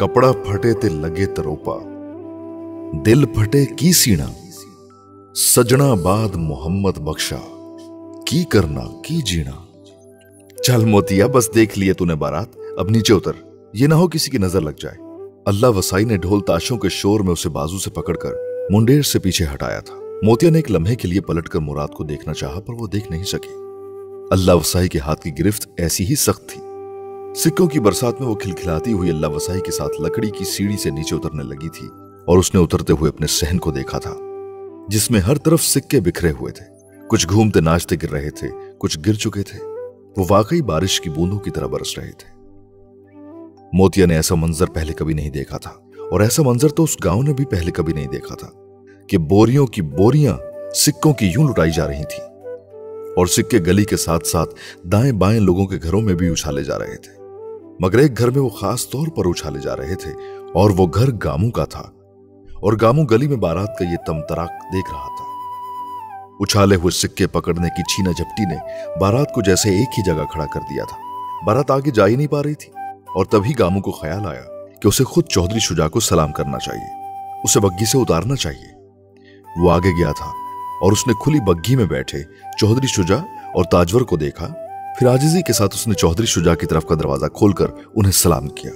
कपड़ा फटे ते लगे तरोपा। दिल फटे की सीना सजना बाद मोहम्मद बख्शा। की करना, की जीना? चल मोतिया, बस देख लिए तूने बारात। अब नीचे उतर। ये ना हो किसी की नज़र लग जाए। अल्लाह वसाई ने ढोल ताशों के शोर में उसे बाजू से पकड़कर मुंडेर से पीछे हटाया था। मोतिया ने एक लम्हे के लिए पलटकर मुराद को देखना चाहा, पर वो देख नहीं सकी। अल्लाह वसाई के हाथ की गिरफ्त ऐसी ही सख्त थी। सिक्कों की बरसात में वो खिलखिलाती हुई अल्लाह वसाई के साथ लकड़ी की सीढ़ी से नीचे उतरने लगी थी और उसने उतरते हुए अपने सहन को देखा था, जिसमें हर तरफ़ सिक्के बिखरे हुए थे। कुछ घूमते नाचते गिर रहे थे, कुछ गिर चुके थे। वो वाकई बारिश की बूंदों की तरह बरस रहे थे। मोतिया ने ऐसा मंजर पहले कभी नहीं देखा था और ऐसा मंजर तो उस गाँव ने भी पहले कभी नहीं देखा था कि बोरियों की बोरियाँ सिक्कों की यूँ लुटाई जा रही थी और सिक्के गली के साथ साथ दाएँ बाएँ लोगों के घरों में भी उछाले जा रहे थे। मगर एक घर में वो खास तौर पर उछाले जा रहे थे और वो घर गामू का था। और गामू गली में बारात का ये तमतराक देख रहा था। उछाले हुए सिक्के पकड़ने की छीना झपटी ने बारात को जैसे एक ही जगह खड़ा कर दिया था। बारात आगे जा ही नहीं पा रही थी और तभी गामू को ख्याल आया कि उसे खुद चौधरी शुजा को सलाम करना चाहिए। उसे बग्घी से उतारना चाहिए। वो आगे गया था और उसने खुली बग्घी में बैठे चौधरी शुजा और ताजवर को देखा फिर आजिजी के साथ उसने चौधरी शुजा की तरफ़ का दरवाज़ा खोलकर उन्हें सलाम किया।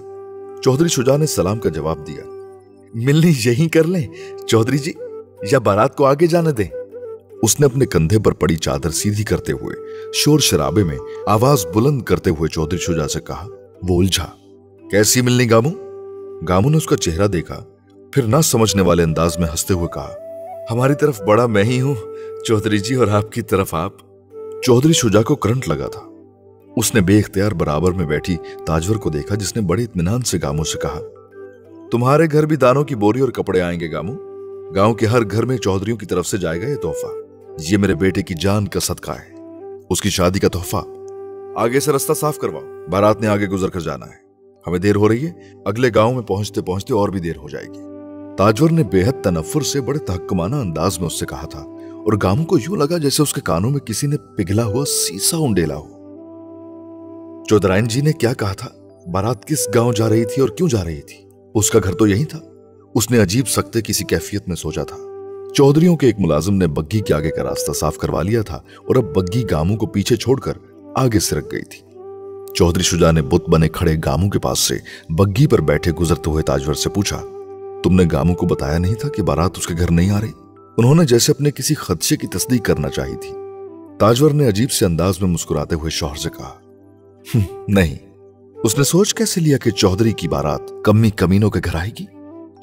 चौधरी शुजा ने सलाम का जवाब दिया, मिलनी यही कर लें, चौधरी जी, या बारात को आगे जाने दें? उसने अपने कंधे पर पड़ी चादर सीधी करते हुए, शोर शराबे में आवाज़ बुलंद करते हुए चौधरी शुजा से कहा वो उलझा कैसी मिलनी गामू? गामू ने उसका चेहरा देखा, फिर ना समझने वाले अंदाज में हँसते हुए कहा, हमारी तरफ़ बड़ा मैं ही हूँ, चौधरी जी और आपकी तरफ़ आप। चौधरी शुजा को करंट लगा था। उसने बेख्तियार बराबर में बैठी ताजवर को देखा, जिसने बड़े इतमान से गामू से कहा, तुम्हारे घर भी दानों की बोरी और कपड़े आएँगे गामू गाँव के हर घर में चौधरियों की तरफ़ से जाएगा ये तोहफा? ये मेरे बेटे की जान का सदका है। उसकी शादी का तोहफा? आगे से रास्ता साफ़ करवाओ। बारात ने आगे गुजर कर जाना है। हमें देर हो रही है। अगले गाँव में पहुँचते पहुँचते और भी देर हो जाएगी। ताजवर ने बेहद तनफुर से बड़े तहकमाना अंदाज में उससे कहा था, और गामू को यूँ लगा जैसे उसके कानों में किसी ने पिघला हुआ सीसा उंडेला हो। चौधरायन जी ने क्या कहा था? बारात किस गाँव जा रही थी और क्यों जा रही थी? उसका घर तो यही था। उसने अजीब सख्ते किसी कैफियत में सोचा था। चौधरियों के एक मुलाजिम ने बग्गी के आगे का रास्ता साफ़ करवा लिया था और अब बग्गी गामू को पीछे छोड़कर आगे सिरक गई थी। चौधरी शुजा ने बुत बने खड़े गामू के पास से बग्गी पर बैठे गुजरते हुए ताजवर से पूछा, तुमने गामू को बताया नहीं था कि बारात उसके घर नहीं आ रही? उन्होंने जैसे अपने किसी खदशे की तस्दीक करना चाहिए थी। ताजवर ने अजीब से अंदाज में मुस्कुराते हुए शौहर से कहा नहीं। उसने सोच कैसे लिया कि चौधरी की बारात कम्मी कमीनों के घर आएगी?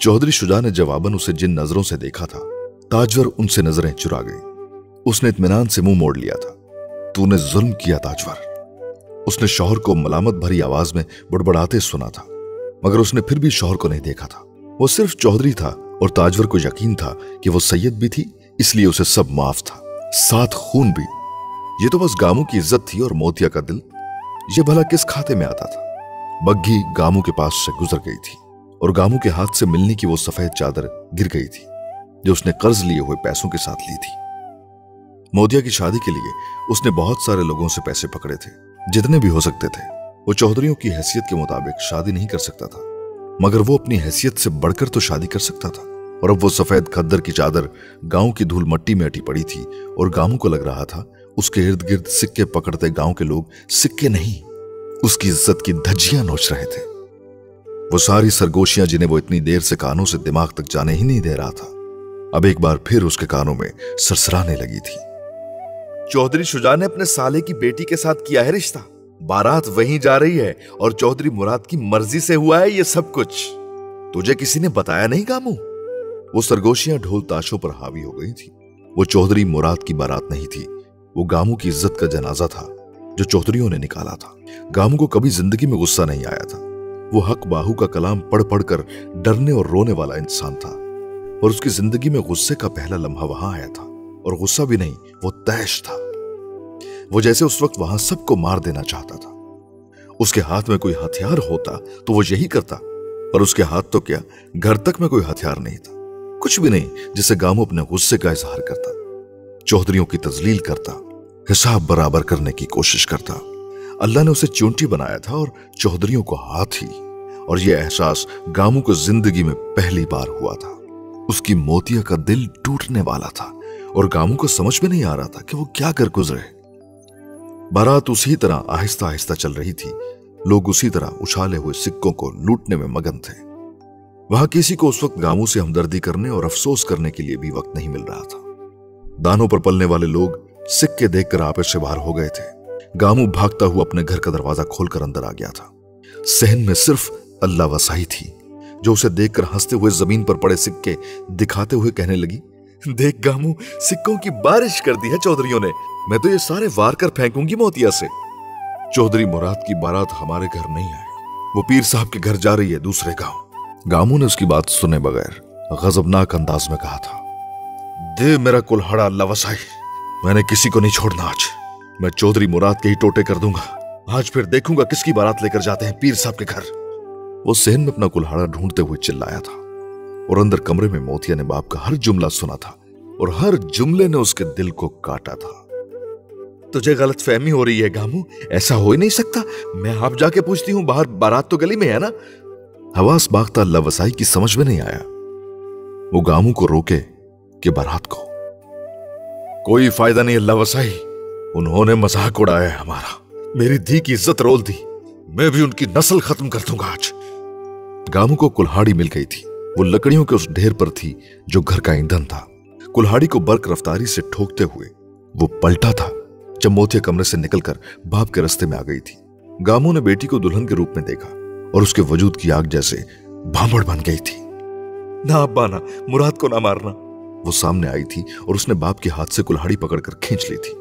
चौधरी शुजा ने जवाबन उसे जिन नज़रों से देखा था, ताजवर उनसे नज़रें चुरा गई। उसने इतमान से मुँह मोड़ लिया था। तूने जुल्म किया, ताजवर। उसने शौहर को मलामत भरी आवाज़ में बुड़बड़ाते सुना था, मगर उसने फिर भी शोहर को नहीं देखा था। वो सिर्फ़ चौधरी था और ताजवर को यकीन था कि वो सैयद भी थी, इसलिए उसे सब माफ़ था। साथ खून भी। ये तो बस गामू की इज़्ज़त थी और मोतिया का दिल ये भला किस खाते में आता था? बग्घी गामू के पास से गुजर गई थी और गामू के हाथ से मिलने की वो सफ़ेद चादर गिर गई थी, जो उसने कर्ज लिए हुए पैसों के साथ ली थी। मोदिया की शादी के लिए उसने बहुत सारे लोगों से पैसे पकड़े थे, जितने भी हो सकते थे। वो चौधरियों की हैसियत के मुताबिक शादी नहीं कर सकता था, मगर वो अपनी हैसियत से बढ़कर तो शादी कर सकता था। और अब वो सफ़ेद खद्दर की चादर गाँव की धूल मट्टी में अटी पड़ी थी और गाँव को लग रहा था उसके इर्द गिर्द सिक्के पकड़ते गाँव के लोग सिक्के नहीं, उसकी इज़्ज़त की धज्जियाँ नोच रहे थे। वो सारी सरगोशियाँ जिन्हें वो इतनी देर से कानों से दिमाग तक जाने ही नहीं दे रहा था, अब एक बार फिर उसके कानों में सरसराने लगी थी। चौधरी शुजा ने अपने साले की बेटी के साथ किया है रिश्ता। बारात वहीं जा रही है और चौधरी मुराद की मर्ज़ी से हुआ है ये सब कुछ। तुझे किसी ने बताया नहीं कामू वो सरगोशियाँ ढोल ताशों पर हावी हो गई थी। वो चौधरी मुराद की बारात नहीं थी। वो गामू की इज़्ज़त का जनाजा था, जो चौधरियों ने निकाला था। गामू को कभी ज़िंदगी में गुस्सा नहीं आया था। वो हक बाहू का कलाम पढ़ पढ़ कर डरने और रोने वाला इंसान था। और उसकी ज़िंदगी में गुस्से का पहला लम्हा वहाँ आया था, और गुस्सा भी नहीं, वो तैश था। वो जैसे उस वक्त वहाँ सबको मार देना चाहता था। उसके हाथ में कोई हथियार होता तो वो यही करता, पर उसके हाथ तो क्या, घर तक में कोई हथियार नहीं था। कुछ भी नहीं जिसे गामू अपने गुस्से का इजहार करता। चौधरियों की तजलील करता। हिसाब बराबर करने की कोशिश करता। अल्लाह ने उसे चूंटी बनाया था और चौधरियों को हाथी और यह एहसास गामू को ज़िंदगी में पहली बार हुआ था। उसकी मोतिया का दिल टूटने वाला था और गामू को समझ में नहीं आ रहा था कि वो क्या कर गुजरे। बारात उसी तरह आहिस्ता आहिस्ता चल रही थी। लोग उसी तरह उछाले हुए सिक्कों को लूटने में मगन थे। वहाँ किसी को उस वक्त गामू से हमदर्दी करने और अफसोस करने के लिए भी वक्त नहीं मिल रहा था। दानों पर पलने वाले लोग सिक्के देखकर आपस से बाहर हो गए थे। गामू भागता हुआ अपने घर का दरवाज़ा खोलकर अंदर आ गया था। सहन में सिर्फ़ अल्लाह वसाई थी, जो उसे देखकर हँसते हुए ज़मीन पर पड़े सिक्के दिखाते हुए कहने लगी, देख गामू, सिक्कों की बारिश कर दी है चौधरियों ने। मैं तो ये सारे वार कर फेंकूँगी मोतिया से। चौधरी मुराद की बारात हमारे घर नहीं आई वो पीर साहब के घर जा रही है दूसरे गाँव। गामू ने उसकी बात सुने बगैर गजबनाक अंदाज में कहा था, दे मेरा कुल्हाड़ा अल्लाह वसाई मैंने किसी को नहीं छोड़ना आज। मैं चौधरी मुराद के ही टोटे कर दूँगा। आज फिर देखूँगा किसकी बारात लेकर जाते हैं पीर साहब के घर। वो सहन में अपना कुल्हाड़ा ढूंढते हुए चिल्लाया था और अंदर कमरे में मोतिया ने बाप का हर जुमला सुना था और हर जुमले ने उसके दिल को काटा था। तुझे गलत फहमी हो रही है, गामू। ऐसा हो ही नहीं सकता। मैं आप जाके पूछती हूँ, बाहर बारात तो गली में है ना? हवास बागता अल्लाह वसाई की समझ में नहीं आया। वो गामू को रोके कि बारात को। कोई फ़ायदा नहीं, अल्लाह वसाई उन्होंने मज़ाक उड़ाया है हमारा। मेरी धी की इज़्ज़त रोल दी। मैं भी उनकी नस्ल खत्म कर दूँगा आज। गामू को कुल्हाड़ी मिल गई थी। वो लकड़ियों के उस ढेर पर थी, जो घर का ईंधन था। कुल्हाड़ी को बर्क रफ्तारी से ठोकते हुए वो पलटा था। जब मोतिया कमरे से निकलकर बाप के रस्ते में आ गई थी। गामू ने बेटी को दुल्हन के रूप में देखा और उसके वजूद की आग जैसे भामड़ बन गई थी। ना अब्बा ना मुराद को ना मारना। वो सामने आई थी और उसने बाप के हाथ से कुल्हाड़ी पकड़कर खींच ली थी।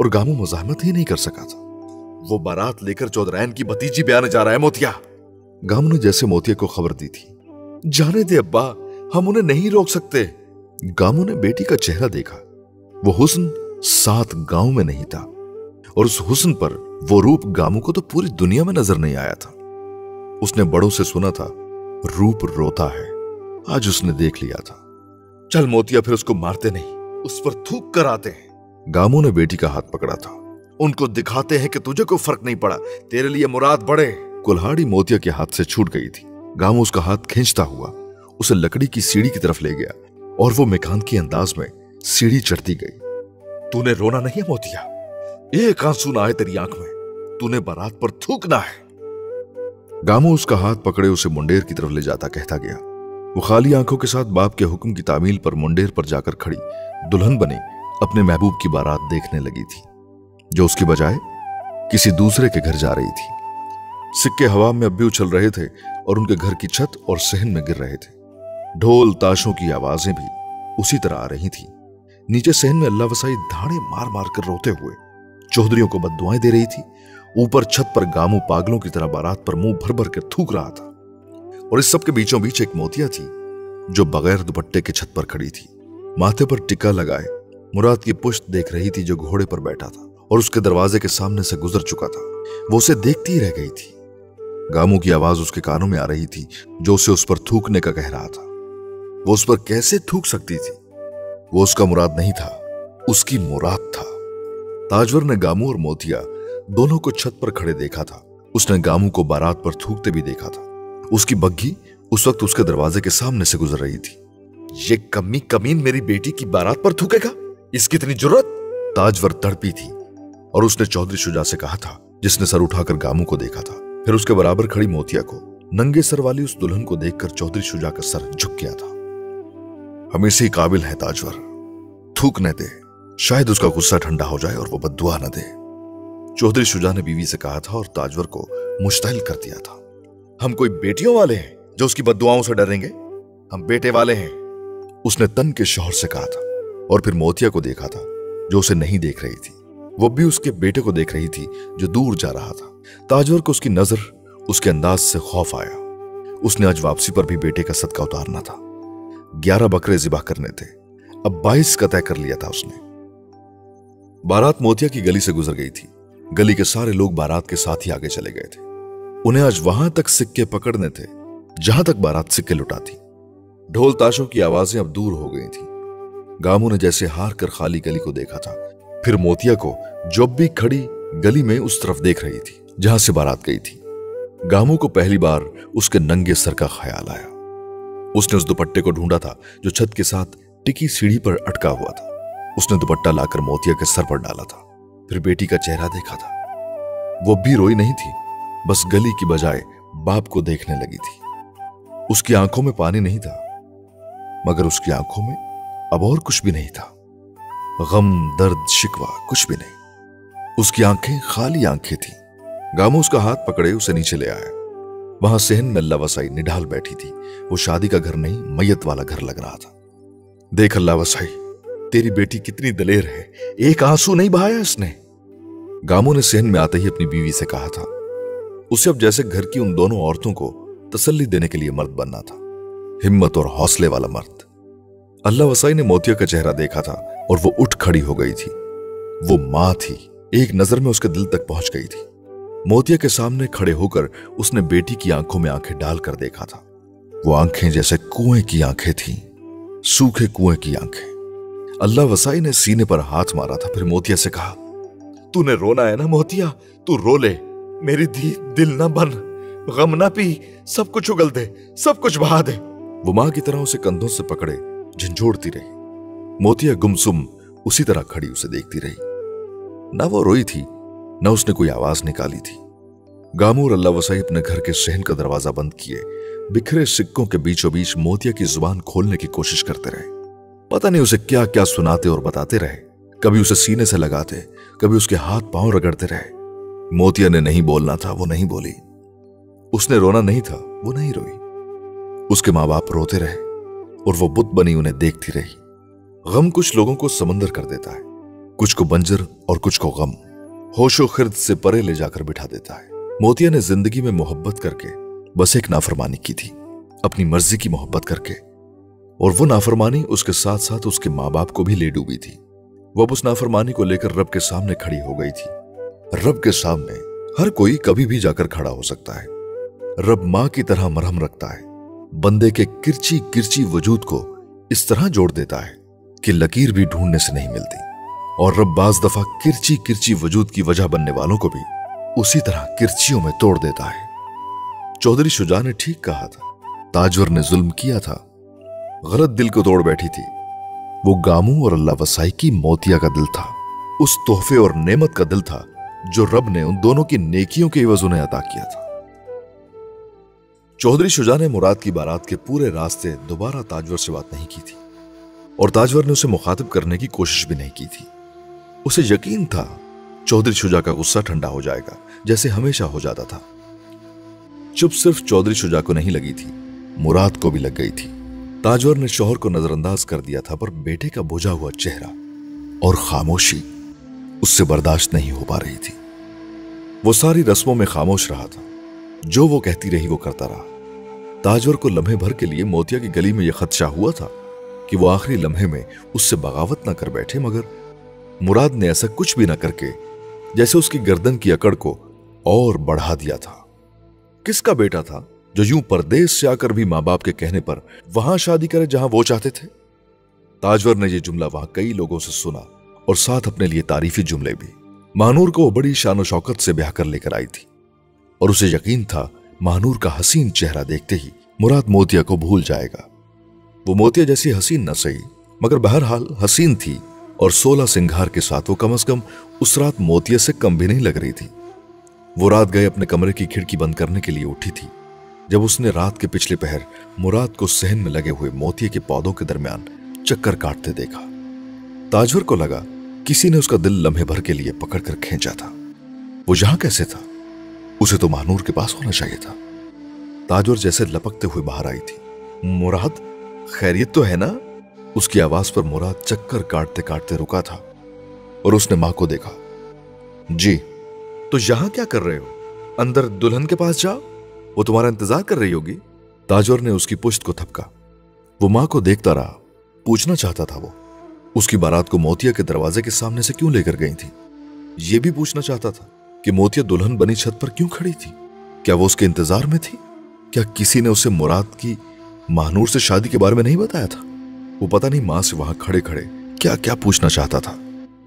और गामू मुजाहमत ही नहीं कर सका था। वो बारात लेकर चौधरायन की भतीजी बयाने जा रहा है, मोतिया। गामू ने जैसे मोतिया को खबर दी थी। जाने दे, अब्बा, हम उन्हें नहीं रोक सकते। गामू ने बेटी का चेहरा देखा। वो हुस्न सात गाँव में नहीं था। और उस हुस्न पर वो रूप गामू को तो पूरी दुनिया में नज़र नहीं आया था। उसने बड़ों से सुना था, रूप रोता है। आज उसने देख लिया था। चल मोतिया फिर उसको मारते नहीं। उस पर थूक कर आते हैं। गामू ने बेटी का हाथ पकड़ा था। उनको दिखाते हैं कि तुझे कोई फ़र्क नहीं पड़ा। तेरे लिए मुराद बढ़े कुल्हाड़ी मोतिया के हाथ से छूट गई थी। गामू उसका हाथ खींचता हुआ उसे लकड़ी की सीढ़ी की तरफ़ ले गया और वो मेकान की अंदाज में सीढ़ी चढ़ती गई। तूने रोना नहीं है मोतिया? एक आँसू ना आए तेरी आँख में। तूने बारात पर थूकना है। गामू उसका हाथ पकड़े उसे मुंडेर की तरफ़ ले जाता कहता गया। वो खाली आँखों के साथ बाप के हुक्म की तामील पर मुंडेर पर जाकर खड़ी दुल्हन बनी अपने महबूब की बारात देखने लगी थी, जो उसकी बजाय किसी दूसरे के घर जा रही थी। सिक्के हवा में अब भी उछल रहे थे और उनके घर की छत और सहन में गिर रहे थे। ढोल ताशों की आवाज़ें भी उसी तरह आ रही थी। नीचे सहन में अल्लाह वसाई धाड़े मार मार कर रोते हुए चौधरियों को बदुआएँ दे रही थी। ऊपर छत पर गामू पागलों की तरह बारात पर मुँह भर भर कर थूक रहा था। और इस सब के बीचों बीच एक मोतिया थी, जो बगैर दुपट्टे के छत पर खड़ी थी। माथे पर टिक्का लगाए, मुराद की पुश्त देख रही थी जो घोड़े पर बैठा था और उसके दरवाजे के सामने से गुजर चुका था। वो उसे देखती ही रह गई थी। गामू की आवाज़ उसके कानों में आ रही थी, जो उसे उस पर थूकने का कह रहा था। वो उस पर कैसे थूक सकती थी? वो उसका मुराद नहीं था, उसकी मुराद था। ताजवर ने गामू और मोतिया दोनों को छत पर खड़े देखा था। उसने गामू को बारात पर थूकते भी देखा था। उसकी बग्घी उस वक्त उसके दरवाजे के सामने से गुजर रही थी। ये कमी कमीन मेरी बेटी की बारात पर थूकेगा? इसकी इतनी ज़रूरत? ताजवर तड़पी थी और उसने चौधरी शुजा से कहा था, जिसने सर उठाकर गामू को देखा था। फिर उसके बराबर खड़ी मोतिया को, नंगे सर वाली उस दुल्हन को देखकर चौधरी शुजा का सर झुक गया था। हम इसी काबिल है, ताजवर। थूक न दे। शायद उसका गुस्सा ठंडा हो जाए और वो बदुआ न दे। चौधरी शुजा ने बीवी से कहा था और ताजवर को मुश्तैल कर दिया था। हम कोई बेटियों वाले हैं जो उसकी बदुआओं से डरेंगे? हम बेटे वाले हैं। उसने तन के शोहर से कहा था और फिर मोतिया को देखा था, जो उसे नहीं देख रही थी। वो भी उसके बेटे को देख रही थी, जो दूर जा रहा था। ताजवर को उसकी नज़र उसके अंदाज से खौफ आया। उसने आज वापसी पर भी बेटे का सदका उतारना था। ग्यारह बकरे जिबा करने थे। अब बाईस का तय कर लिया था उसने। बारात मोतिया की गली से गुजर गई थी। गली के सारे लोग बारात के साथ ही आगे चले गए थे। उन्हें आज वहाँ तक सिक्के पकड़ने थे, जहाँ तक बारात सिक्के लुटाती। ढोल ताशों की आवाज़ें अब दूर हो गई थी। गामू ने जैसे हार कर खाली गली को देखा था। फिर मोतिया को जब भी खड़ी गली में उस तरफ़ देख रही थी, जहाँ से बारात गई थी। गामू को पहली बार उसके नंगे सर का ख्याल आया। उसने उस दुपट्टे को ढूंढा था, जो छत के साथ टिकी सीढ़ी पर अटका हुआ था। उसने दुपट्टा लाकर मोतिया के सर पर डाला था। फिर बेटी का चेहरा देखा था। वो भी रोई नहीं थी। बस गली की बजाय बाप को देखने लगी थी। उसकी आँखों में पानी नहीं था, मगर उसकी आँखों में अब और कुछ भी नहीं था। गम, दर्द, शिकवा, कुछ भी नहीं। उसकी आँखें खाली आँखें थी। गामू उसका हाथ पकड़े उसे नीचे ले आया वहाँ सेहन में अल्लाह वसाई निढाल बैठी थी। वो शादी का घर नहीं, मैयत वाला घर लग रहा था। देख अल्लाह वसाई तेरी बेटी कितनी दलेर है। एक आँसू नहीं बहाया इसने। गामू ने सहन में आते ही अपनी बीवी से कहा था उसे अब जैसे घर की उन दोनों औरतों को तसल्ली देने के लिए मर्द बनना था। हिम्मत और हौसले वाला मर्द। अल्लाह वसाई ने मोतिया का चेहरा देखा था और वो उठ खड़ी हो गई थी। वो माँ थी। एक नज़र में उसके दिल तक पहुँच गई थी। मोतिया के सामने खड़े होकर उसने बेटी की आँखों में आँखें डालकर देखा था। वो आँखें जैसे कुएँ की आँखें थीं, सूखे कुएँ की आँखें। अल्लाह वसाई ने सीने पर हाथ मारा था फिर मोतिया से कहा तूने रोना है ना मोतिया? तू रो ले। मेरी दी, दिल ना बन, गम ना पी, सब कुछ उगल दे, सब कुछ बहा दे। वो माँ की तरह उसे कंधों से पकड़े, झंझोड़ती रही। मोतिया गुमसुम उसी तरह खड़ी उसे देखती रही। ना वो रोई थी, न उसने कोई आवाज़ निकाली थी। गामूर अल्लाह वसाई अपने घर के सहन का दरवाज़ा बंद किए। बिखरे सिक्कों के बीचों बीच मोतिया की ज़ुबान खोलने की कोशिश करते रहे। पता नहीं उसे क्या क्या सुनाते और बताते रहे। कभी उसे सीने से लगाते, कभी उसके हाथ पाँव रगड़ते रहे। मोतिया ने नहीं बोलना था, वो नहीं बोली। उसने रोना नहीं था, वो नहीं रोई। उसके माँ बाप रोते रहे और वो बुत बनी उन्हें देखती रही। गम कुछ लोगों को समंदर कर देता है, कुछ को बंजर और कुछ को गम। होशो खिर्द से परे ले जाकर बिठा देता है। मोतिया ने ज़िंदगी में मोहब्बत करके बस एक नाफरमानी की थी, अपनी मर्ज़ी की मोहब्बत करके। और वो नाफरमानी उसके साथ साथ उसके माँ बाप को भी ले डूबी थी। वह उस नाफरमानी को लेकर रब के सामने खड़ी हो गई थी। रब के सामने हर कोई कभी भी जाकर खड़ा हो सकता है। रब माँ की तरह मरहम रखता है। बंदे के किरची किरची वजूद को इस तरह जोड़ देता है कि लकीर भी ढूँढने से नहीं मिलती। और रब बाज दफ़ा किरची किरची वजूद की वजह बनने वालों को भी उसी तरह किरचियों में तोड़ देता है। चौधरी शुजा ने ठीक कहा था। ताजवर ने जुल्म किया था। गलत दिल को तोड़ बैठी थी। वो गामू और अल्लाह वसाई की मोतिया का दिल था। उस तोहफे और नेमत का दिल था जो रब ने उन दोनों की नेकियों के एवज उन्हें अदा किया था। चौधरी शुजा ने मुराद की बारात के पूरे रास्ते दोबारा ताजवर से बात नहीं की थी और ताजवर ने उसे मुखातिब करने की कोशिश भी नहीं की थी। उसे यकीन था चौधरी शुजा का गुस्सा ठंडा हो जाएगा, जैसे हमेशा हो जाता था। चुप सिर्फ़ चौधरी शुजा को नहीं लगी थी, मुराद को भी लग गई थी। ताजवर ने शोहर को नजरअंदाज कर दिया था, पर बेटे का बुझा हुआ चेहरा और खामोशी उससे बर्दाश्त नहीं हो पा रही थी। वो सारी रस्मों में खामोश रहा था। जो वो कहती रही वो करता रहा। ताजवर को लम्हे भर के लिए मोतिया की गली में यह खदशा हुआ था कि वो आखिरी लम्हे में उससे बगावत ना कर बैठे, मगर मुराद ने ऐसा कुछ भी ना करके, जैसे उसकी गर्दन की अकड़ को और बढ़ा दिया था। किसका बेटा था जो यूँ परदेश से आकर भी माँ बाप के कहने पर वहाँ शादी करे जहाँ वो चाहते थे? ताजवर ने यह जुमला वहाँ कई लोगों से सुना। और साथ अपने लिए तारीफी जुमले भी। महानूर को वो बड़ी शान शौकत से ब्याह कर लेकर आई थी। और उसे यकीन था महानूर का हसीन चेहरा देखते ही मुराद मोतिया को भूल जाएगा। वो मोतिया जैसी हसीन न सही, मगर बहरहाल हसीन थी और सोलह सिंघार के साथ वो कम अज कम उस रात मोतिया से कम भी नहीं लग रही थी। वो रात गए अपने कमरे की खिड़की बंद करने के लिए उठी थी, जब उसने रात के पिछले पहर मुराद को सहन में लगे हुए मोतिया के पौधों के दरमियान चक्कर काटते देखा। ताजवर को लगा किसी ने उसका दिल लम्हे भर के लिए पकड़कर खींचा था। वो यहाँ कैसे था, उसे तो महानूर के पास होना चाहिए था। ताजवर जैसे लपकते हुए बाहर आई थी। मुराद, खैरियत तो है ना? उसकी आवाज़ पर मुराद चक्कर काटते काटते रुका था और उसने माँ को देखा। जी तो यहाँ क्या कर रहे हो? अंदर दुल्हन के पास जाओ, वो तुम्हारा इंतज़ार कर रही होगी? ताजवर ने उसकी पुश्त को थपका। वो माँ को देखता रहा, पूछना चाहता था वो। उसकी बारात को मोतिया के दरवाजे के सामने से क्यों लेकर गई थी? ये भी पूछना चाहता था कि मोतिया दुल्हन बनी छत पर क्यों खड़ी थी? क्या वो उसके इंतज़ार में थी? क्या किसी ने उसे मुराद की महानूर से शादी के बारे में नहीं बताया था? वो पता नहीं माँ से वहाँ खड़े खड़े क्या क्या पूछना चाहता था,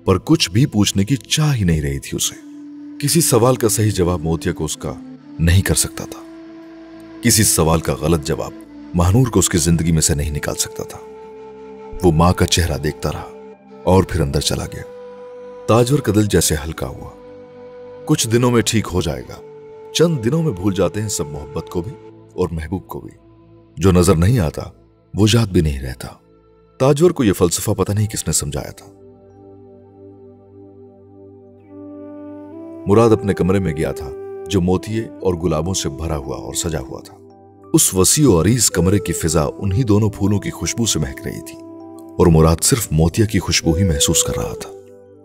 पर कुछ भी पूछने की चाह ही नहीं रही थी उसे। किसी सवाल का सही जवाब मोतिया को उसका नहीं कर सकता था। किसी सवाल का गलत जवाब महानूर को उसकी ज़िंदगी में से नहीं निकाल सकता था। वो माँ का चेहरा देखता रहा और फिर अंदर चला गया। ताजवर का दिल जैसे हल्का हुआ। कुछ दिनों में ठीक हो जाएगा। चंद दिनों में भूल जाते हैं सब मोहब्बत को भी और महबूब को भी। जो नज़र नहीं आता, वो याद भी नहीं रहता। ताजवर को यह फलसफा पता नहीं किसने समझाया था। मुराद अपने कमरे में गया था, जो मोतिये और गुलाबों से भरा हुआ और सजा हुआ था। उस वसी और अरीज कमरे की फिजा उन्हीं दोनों फूलों की खुशबू से महक रही थी। और मुराद सिर्फ़ मोतिया की खुशबू ही महसूस कर रहा था।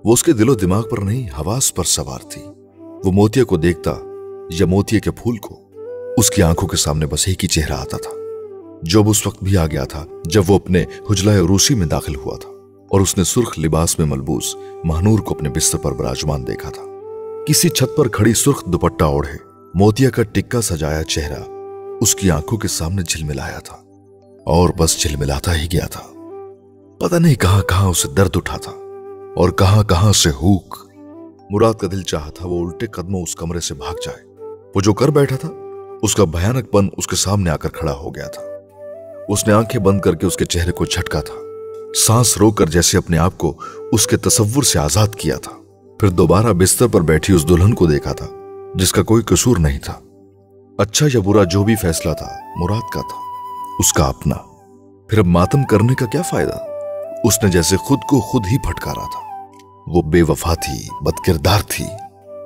वो उसके दिलो दिमाग पर नहीं, हवास पर सवार थी। वो मोतिया को देखता, या मोतिया के फूल को, उसकी आँखों के सामने बस एक ही चेहरा आता था। जो उस वक्त भी आ गया था, जब वो अपने हुजला रूसी में दाखिल हुआ था, और उसने सुर्ख लिबास में मलबूस, महानूर को अपने बिस्तर पर विराजमान देखा था। किसी छत पर खड़ी सुर्ख दुपट्टा ओढ़े, मोतिया का टिक्का सजाया चेहरा, उसकी आँखों के सामने झिलमिलाया था। और बस झिलमिलाता ही गया था। पता नहीं कहाँ कहाँ उसे दर्द उठा था और कहाँ कहाँ से हुक। मुराद का दिल चाहा था वो उल्टे कदमों उस कमरे से भाग जाए। वो जो कर बैठा था, उसका भयानकपन उसके सामने आकर खड़ा हो गया था। उसने आँखें बंद करके उसके चेहरे को झटका था। सांस रोककर जैसे अपने आप को उसके तस्वुर से आज़ाद किया था। फिर दोबारा बिस्तर पर बैठी उस दुल्हन को देखा था, जिसका कोई कसूर नहीं था। अच्छा या बुरा जो भी फैसला था, मुराद का था, उसका अपना। फिर अब मातम करने का क्या फ़ायदा? उसने जैसे खुद को खुद ही फटकारा था। वो बेवफा थी, बदकिरदार थी।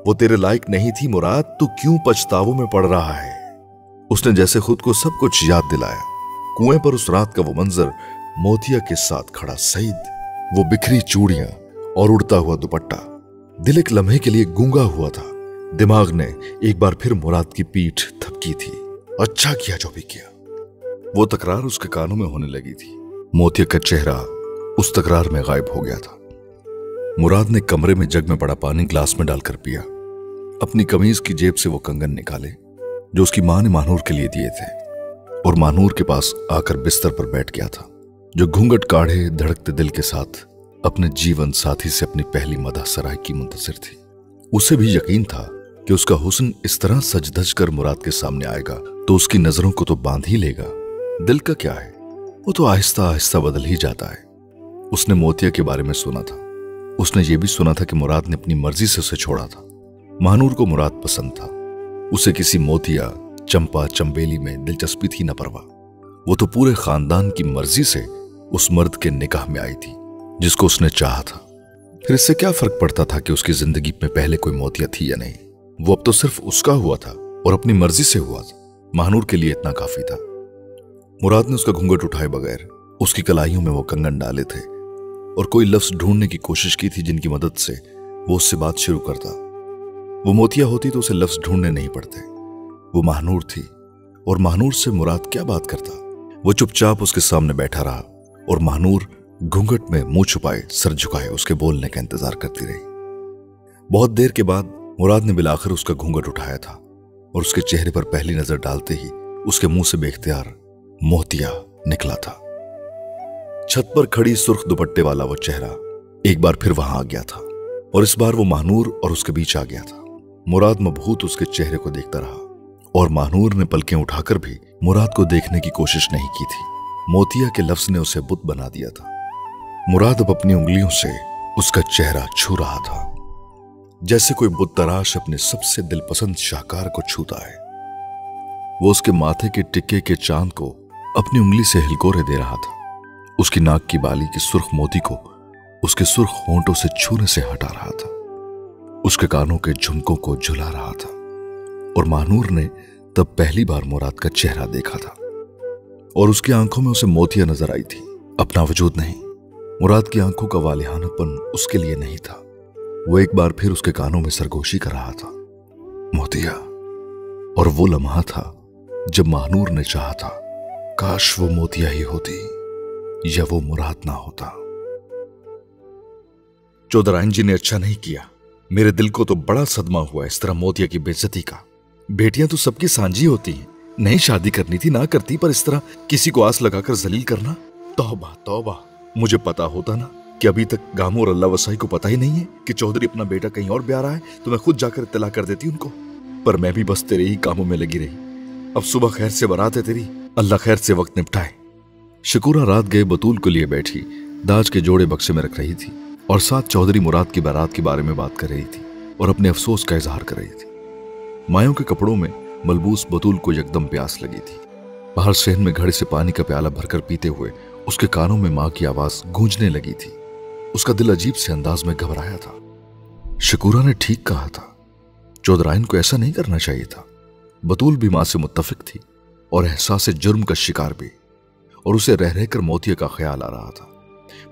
वो तेरे लायक नहीं थी, मुराद तो क्यों पछतावों में पड़ रहा है? उसने जैसे खुद को सब कुछ याद दिलाया। कुएँ पर उस रात का वो मंजर, मोतिया के साथ खड़ा सईद, वो बिखरी चूड़ियाँ और उड़ता हुआ दुपट्टा। दिल एक लम्हे के लिए गूँगा हुआ था। दिमाग ने एक बार फिर मुराद की पीठ थपकी थी। अच्छा किया जो भी किया। वो तकरार उसके कानों में होने लगी थी। मोतिया का चेहरा उस तकरार में गायब हो गया था। मुराद ने कमरे में जग में पड़ा पानी ग्लास में डालकर पिया। अपनी कमीज की जेब से वो कंगन निकाले, जो उसकी माँ ने मानूर के लिए दिए थे, और मानूर के पास आकर बिस्तर पर बैठ गया था, जो घूंघट काढ़े धड़कते दिल के साथ अपने जीवन साथी से अपनी पहली मदा सराय की मुंतजर थी। उसे भी यकीन था कि उसका हुस्न इस तरह सज धज कर मुराद के सामने आएगा तो उसकी नज़रों को तो बाँध ही लेगा। दिल का क्या है? वो तो आहिस्ता आहिस्ता बदल ही जाता है। उसने मोतिया के बारे में सुना था। उसने ये भी सुना था कि मुराद ने अपनी मर्ज़ी से उसे छोड़ा था। महानूर को मुराद पसंद था। उसे किसी मोतिया, चंपा, चंबेली में दिलचस्पी थी न परवा वो तो पूरे खानदान की मर्ज़ी से उस मर्द के निकाह में आई थी, जिसको उसने चाहा था। फिर इससे क्या फ़र्क पड़ता था कि उसकी ज़िंदगी में पहले कोई मोतिया थी या नहीं? वो अब तो सिर्फ़ उसका हुआ था और अपनी मर्ज़ी से हुआ था। महानूर के लिए इतना काफ़ी था। मुराद ने उसका घूंघट उठाए बगैर, उसकी कलाइयों में वो कंगन डाले थे। और कोई लफ्ज ढूँढने की कोशिश की थी जिनकी मदद से वो उससे बात शुरू करता। वो मोतिया होती तो उसे लफ्ज ढूँढने नहीं पड़ते। वो महानूर थी और महानूर से मुराद क्या बात करता? वो चुपचाप उसके सामने बैठा रहा और महानूर घूंघट में मुँह छुपाए, सर झुकाए, उसके बोलने का इंतज़ार करती रही। बहुत देर के बाद मुराद ने बिलाकर उसका घूंघट उठाया था और उसके चेहरे पर पहली नज़र डालते ही उसके मुँह से बेख्तियार मोतिया निकला था। छत पर खड़ी सुर्ख दुपट्टे वाला वो चेहरा एक बार फिर वहाँ आ गया था और इस बार वो महानूर और उसके बीच आ गया था। मुराद मबहूत उसके चेहरे को देखता रहा और महानूर ने पलकें उठाकर भी मुराद को देखने की कोशिश नहीं की थी। मोतिया के लफ्ज ने उसे बुत बना दिया था। मुराद अब अपनी उंगलियों से उसका चेहरा छू रहा था। जैसे कोई बुत तराश अपने सबसे दिलपसंद शाहकार को छूता है। वो उसके माथे के टिक्के के चाँद को अपनी उंगली से हिलकोरे दे रहा था। उसकी नाक की बाली की सुर्ख मोती को उसके सुर्ख होंठों से छूने से हटा रहा था। उसके कानों के झुमकों को झुला रहा था। और मानूर ने तब पहली बार मुराद का चेहरा देखा था। और उसकी आँखों में उसे मोतिया नज़र आई थी। अपना वजूद नहीं। मुराद की आँखों का वालिहानापन उसके लिए नहीं था। वो एक बार फिर उसके कानों में सरगोशी कर रहा था। मोतिया, और वो लम्हा था जब महानूर ने चाहा था, काश वो मोतिया ही होती। या वो मुराद ना होता। चौधरायन जी ने अच्छा नहीं किया। मेरे दिल को तो बड़ा सदमा हुआ इस तरह मोतिया की बेइज्जती का। बेटियाँ तो सबकी सांझी होती हैं। नहीं शादी करनी थी, ना करती, पर इस तरह किसी को आस लगाकर जलील करना। तौबा तौबा। मुझे पता होता ना कि अभी तक गामू और अल्लाह वसाई को पता ही नहीं है कि चौधरी अपना बेटा कहीं और ब्याह रहा है तो मैं खुद जाकर इतला कर देती उनको। पर मैं भी बस तेरे ही कामों में लगी रही। अब सुबह खैर से बरात है तेरी। अल्लाह खैर से वक्त निपटाए। शकूरा रात गए बतूल को लिए बैठी, दाज के जोड़े बक्से में रख रही थी और साथ चौधरी मुराद की बारात के बारे में बात कर रही थी और अपने अफसोस का इजहार कर रही थी। मायों के कपड़ों में मलबूस बतूल को एकदम प्यास लगी थी। बाहर सहन में घड़े से पानी का प्याला भरकर पीते हुए उसके कानों में माँ की आवाज़ गूंजने लगी थी। उसका दिल अजीब से अंदाज में घबराया था। शकूरा ने ठीक कहा था। चौधराइन को ऐसा नहीं करना चाहिए था। बतूल भी माँ से मुत्तफिक थी और एहसास जुर्म का शिकार भी। और उसे रह रहकर मोतिया का ख्याल आ रहा था।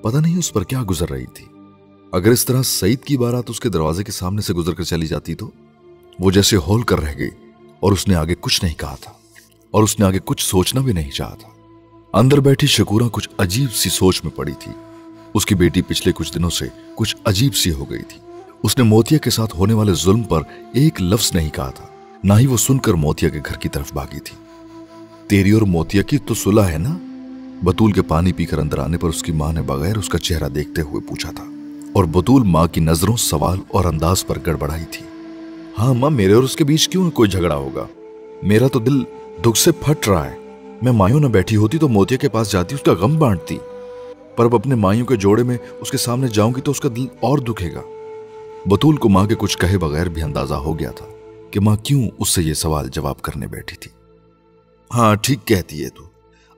पता नहीं उस पर क्या गुजर रही थी। अगर इस तरह सईद की बारात उसके दरवाजे के सामने से गुजर कर चली जाती तो? वो जैसे होल कर रह गई और उसने आगे कुछ नहीं कहा था और उसने आगे कुछ सोचना भी नहीं चाहा था। अंदर बैठी शकूरा कुछ अजीब सी सोच में पड़ी थी। उसकी बेटी पिछले कुछ दिनों से कुछ अजीब सी हो गई थी। उसने मोतिया के साथ होने वाले जुल्म पर एक लफ्ज नहीं कहा था, ना ही वो सुनकर मोतिया के घर की तरफ़ भागी थी। तेरी और मोतिया की तो सुलह है ना? बतूल के पानी पीकर अंदर आने पर उसकी माँ ने बगैर उसका चेहरा देखते हुए पूछा था, और बतूल माँ की नज़रों, सवाल और अंदाज पर गड़बड़ाई थी। हाँ माँ, मेरे और उसके बीच क्यों कोई झगड़ा होगा? मेरा तो दिल दुख से फट रहा है। मैं मायू न बैठी होती तो मोतिया के पास जाती, उसका गम बांटती। पर अब अपने मायू के जोड़े में उसके सामने जाऊँगी तो उसका दिल और दुखेगा। बतूल को माँ के कुछ कहे बगैर भी अंदाज़ा हो गया था कि माँ क्यों उससे ये सवाल जवाब करने बैठी थी। हाँ ठीक कहती है तू।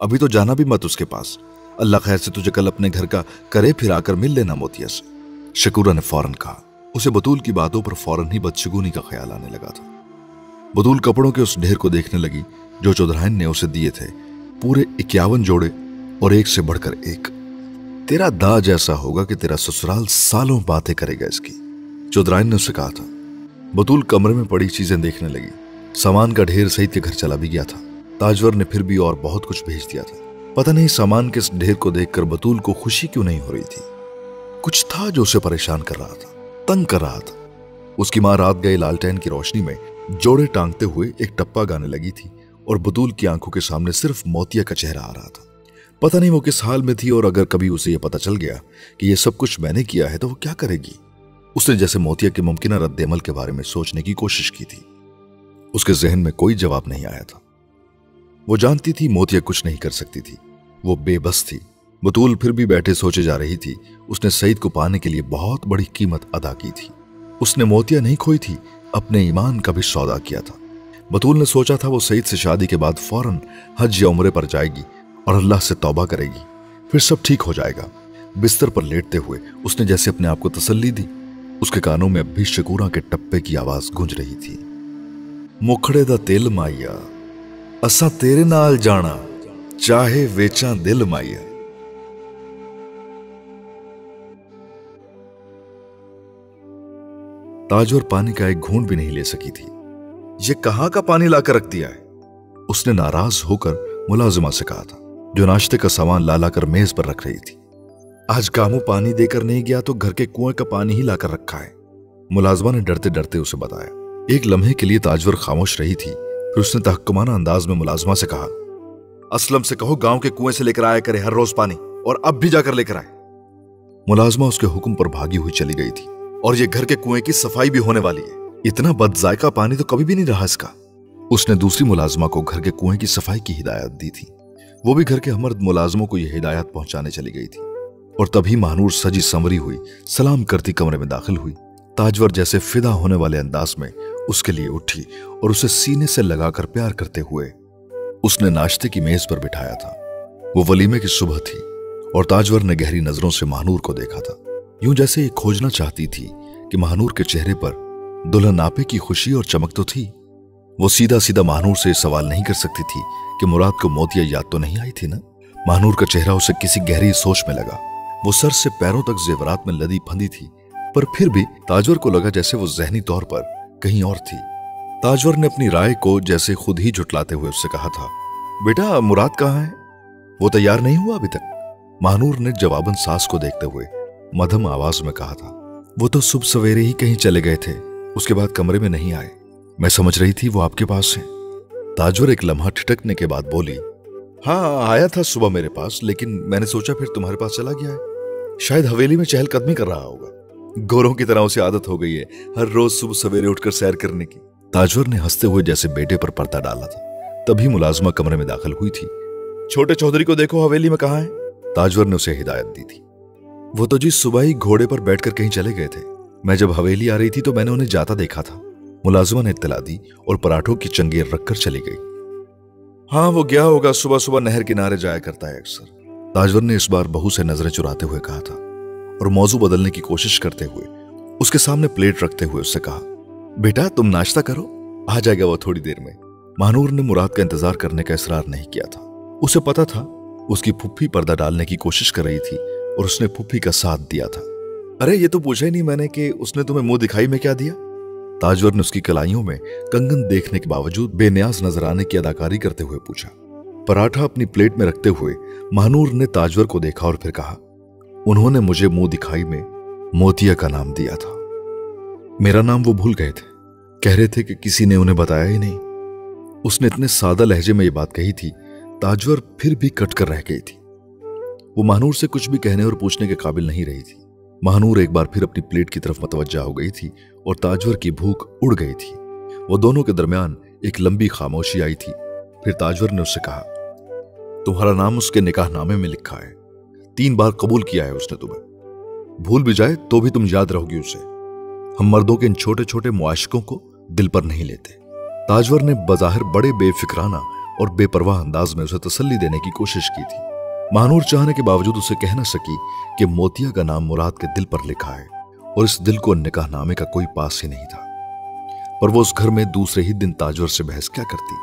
अभी तो जाना भी मत उसके पास। अल्लाह खैर से तुझे कल अपने घर का करे फिर आकर मिल लेना मोतिया से शकूरा ने फ़ौरन कहा। उसे बतूल की बातों पर फ़ौरन ही बदशगुनी का ख्याल आने लगा था। बतूल कपड़ों के उस ढेर को देखने लगी, जो चौधराइन ने उसे दिए थे। पूरे इक्यावन जोड़े और एक से बढ़कर एक। तेरा दाज ऐसा होगा कि तेरा ससुराल सालों बातें करेगा इसकी। चौधराइन ने उसे कहा था। बतूल कमरे में पड़ी चीज़ें देखने लगी। सामान का ढेर सहित के घर चला भी गया था। ताजवर ने फिर भी और बहुत कुछ भेज दिया था। पता नहीं सामान के इस ढेर को देखकर बतूल को खुशी क्यों नहीं हो रही थी। कुछ था जो उसे परेशान कर रहा था, तंग कर रहा था। उसकी माँ रात गए लालटेन की रोशनी में जोड़े टांगते हुए एक टप्पा गाने लगी थी और बतूल की आँखों के सामने सिर्फ़ मोतिया का चेहरा आ रहा था। पता नहीं वो किस हाल में थी और अगर कभी उसे यह पता चल गया कि यह सब कुछ मैंने किया है तो वो क्या करेगी। उसने जैसे मोतिया के मुमकिन रद्दमल के बारे में सोचने की कोशिश की थी। उसके जहन में कोई जवाब नहीं आया था। वो जानती थी मोतिया कुछ नहीं कर सकती थी। वो बेबस थी। बतूल फिर भी बैठे सोचे जा रही थी। उसने सईद को पाने के लिए बहुत बड़ी कीमत अदा की थी। उसने मोतिया नहीं खोई थी, अपने ईमान का भी सौदा किया था। बतूल ने सोचा था वो सईद से शादी के बाद फ़ौरन हज या उम्र पर जाएगी और अल्लाह से तौबा करेगी। फिर सब ठीक हो जाएगा। बिस्तर पर लेटते हुए उसने जैसे अपने आप को तसल्ली दी, उसके कानों में अब भी शकूरा के टप्पे की आवाज़ गूंज रही थी। मुखड़े दा तेल माइया। तेरे नाल जाना चाहे वेचा दिल माइया ताजवर पानी का एक घूंट भी नहीं ले सकी थी। ये कहाँ का पानी लाकर रख दिया है? उसने नाराज़ होकर मुलाजिमा से कहा था, जो नाश्ते का सामान ला लाकर मेज पर रख रही थी। आज कामू पानी देकर नहीं गया तो घर के कुएँ का पानी ही लाकर रखा है। मुलाजमा ने डरते डरते उसे बताया। एक लम्हे के लिए ताजवर खामोश रही थी। फिर उसने तहकुमाना अंदाज में मुलाजमा से कहा, असलम से कहो, गाँव के कुएँ से लेकर आया करे हर रोज पानी, और अब भी जाकर लेकर आए। मुलाजमा उसके हुक्म पर भागी हुई चली गई थी, और ये घर के कुएँ की सफ़ाई भी होने वाली है। इतना बदजायका पानी तो कभी भी नहीं रहा इसका। उसने दूसरी मुलाजमा को घर के कुएँ की सफ़ाई की हिदायत दी थी। वो भी घर के हमर्द मुलाजमों को यह हिदायत पहुँचाने चली गई थी। और तभी महानूर सजी समरी हुई, सलाम करती कमरे में दाखिल हुई। ताजवर जैसे फिदा होने वाले अंदाज में उसके लिए उठी और उसे सीने से लगाकर प्यार करते हुए उसने नाश्ते की मेज पर बिठाया था। वो वलीमे की सुबह थी और ताजवर ने गहरी नज़रों से महानूर को देखा था। यूँ जैसे ये खोजना चाहती थी कि महानूर के चेहरे पर दुल्हन आपे की खुशी और चमक तो थी। वो सीधा सीधा महानूर से सवाल नहीं कर सकती थी कि मुराद को मोतिया याद तो नहीं आई थी ना? महानूर का चेहरा उसे किसी गहरी सोच में लगा। वो सर से पैरों तक जेवरात में लदी फंदी थी, पर फिर भी ताजवर को लगा जैसे वो जहनी तौर पर कहीं और थी। ताजवर ने अपनी राय को जैसे खुद ही जुटलाते हुए उससे कहा था, बेटा, मुराद कहाँ है? वो तैयार नहीं हुआ अभी तक? महानूर ने जवाबन सास को देखते हुए मधम आवाज़ में कहा था, वो तो सुबह सवेरे ही कहीं चले गए थे, उसके बाद कमरे में नहीं आए। मैं समझ रही थी वो आपके पास है। ताजवर एक लम्हा ठिटकने के बाद बोली हाँ आया था सुबह मेरे पास, लेकिन मैंने सोचा फिर तुम्हारे पास चला गया है। शायद हवेली में चहलकदमी कर रहा होगा। गोरों की तरह उसे आदत हो गई है हर रोज सुबह सवेरे उठकर सैर करने की। ताजवर ने हँसते हुए जैसे बेटे पर पर्दा डाला था। तभी मुलाजमा कमरे में दाखिल हुई थी। छोटे चौधरी को देखो, हवेली में कहा है? ताजवर ने उसे हिदायत दी थी। वो तो जी सुबह ही घोड़े पर बैठकर कहीं चले गए थे। मैं जब हवेली आ रही थी तो मैंने उन्हें जाता देखा था। मुलाजमा ने इतला दी और पराठों की चंगेर रखकर चली गई। हाँ वो गया होगा सुबह सुबह नहर किनारे जाया करता है अक्सर। ताजवर ने इस बार बहू से नज़रें चुराते हुए कहा था और मौजू बदलने की कोशिश करते हुए उसके सामने प्लेट रखते हुए उससे कहा, बेटा, तुम नाश्ता करो। आ जाएगा वो थोड़ी देर में। महानूर ने मुराद का इंतज़ार करने का इसरार नहीं किया था। उसे पता था उसकी फुफ्फी पर्दा डालने की कोशिश कर रही थी और उसने फुफ्फी का साथ दिया था। अरे, ये तो पूछा ही नहीं मैंने कि उसने तुम्हें मुँह दिखाई में क्या दिया? ताजवर ने उसकी कलाइयों में कंगन देखने के बावजूद बेनियाज नज़र आने की अदाकारी करते हुए पूछा। पराठा अपनी प्लेट में रखते हुए महानूर ने ताजवर को देखा और फिर कहा उन्होंने मुझे मुँह दिखाई में मोतिया का नाम दिया था। मेरा नाम वो भूल गए थे। कह रहे थे कि किसी ने उन्हें बताया ही नहीं। उसने इतने सादा लहजे में ये बात कही थी ताजवर फिर भी कट कर रह गई थी। वो महानूर से कुछ भी कहने और पूछने के काबिल नहीं रही थी। महानूर एक बार फिर अपनी प्लेट की तरफ़ मतवजा हो गई थी और ताजवर की भूख उड़ गई थी। वो दोनों के दरमियान एक लंबी खामोशी आई थी। फिर ताजवर ने उससे कहा, तुम्हारा नाम उसके निकाह नामे में लिखा है। तीन बार कबूल किया है उसने तुम्हें। भूल भी जाए तो भी तुम याद रहोगी उसे। हम मर्दों के इन छोटे छोटे मुआशकों को दिल पर नहीं लेते। ताजवर ने बजाहिर बड़े बेफिक्राना और बेपरवाह अंदाज में उसे तसल्ली देने की कोशिश की थी। महानूर चाहने के बावजूद उसे कह न सकी कि मोतिया का नाम मुराद के दिल पर लिखा है और इस दिल को निकाह नामे का कोई पास ही नहीं था। पर वो उस घर में दूसरे ही दिन ताजवर से बहस क्या करती?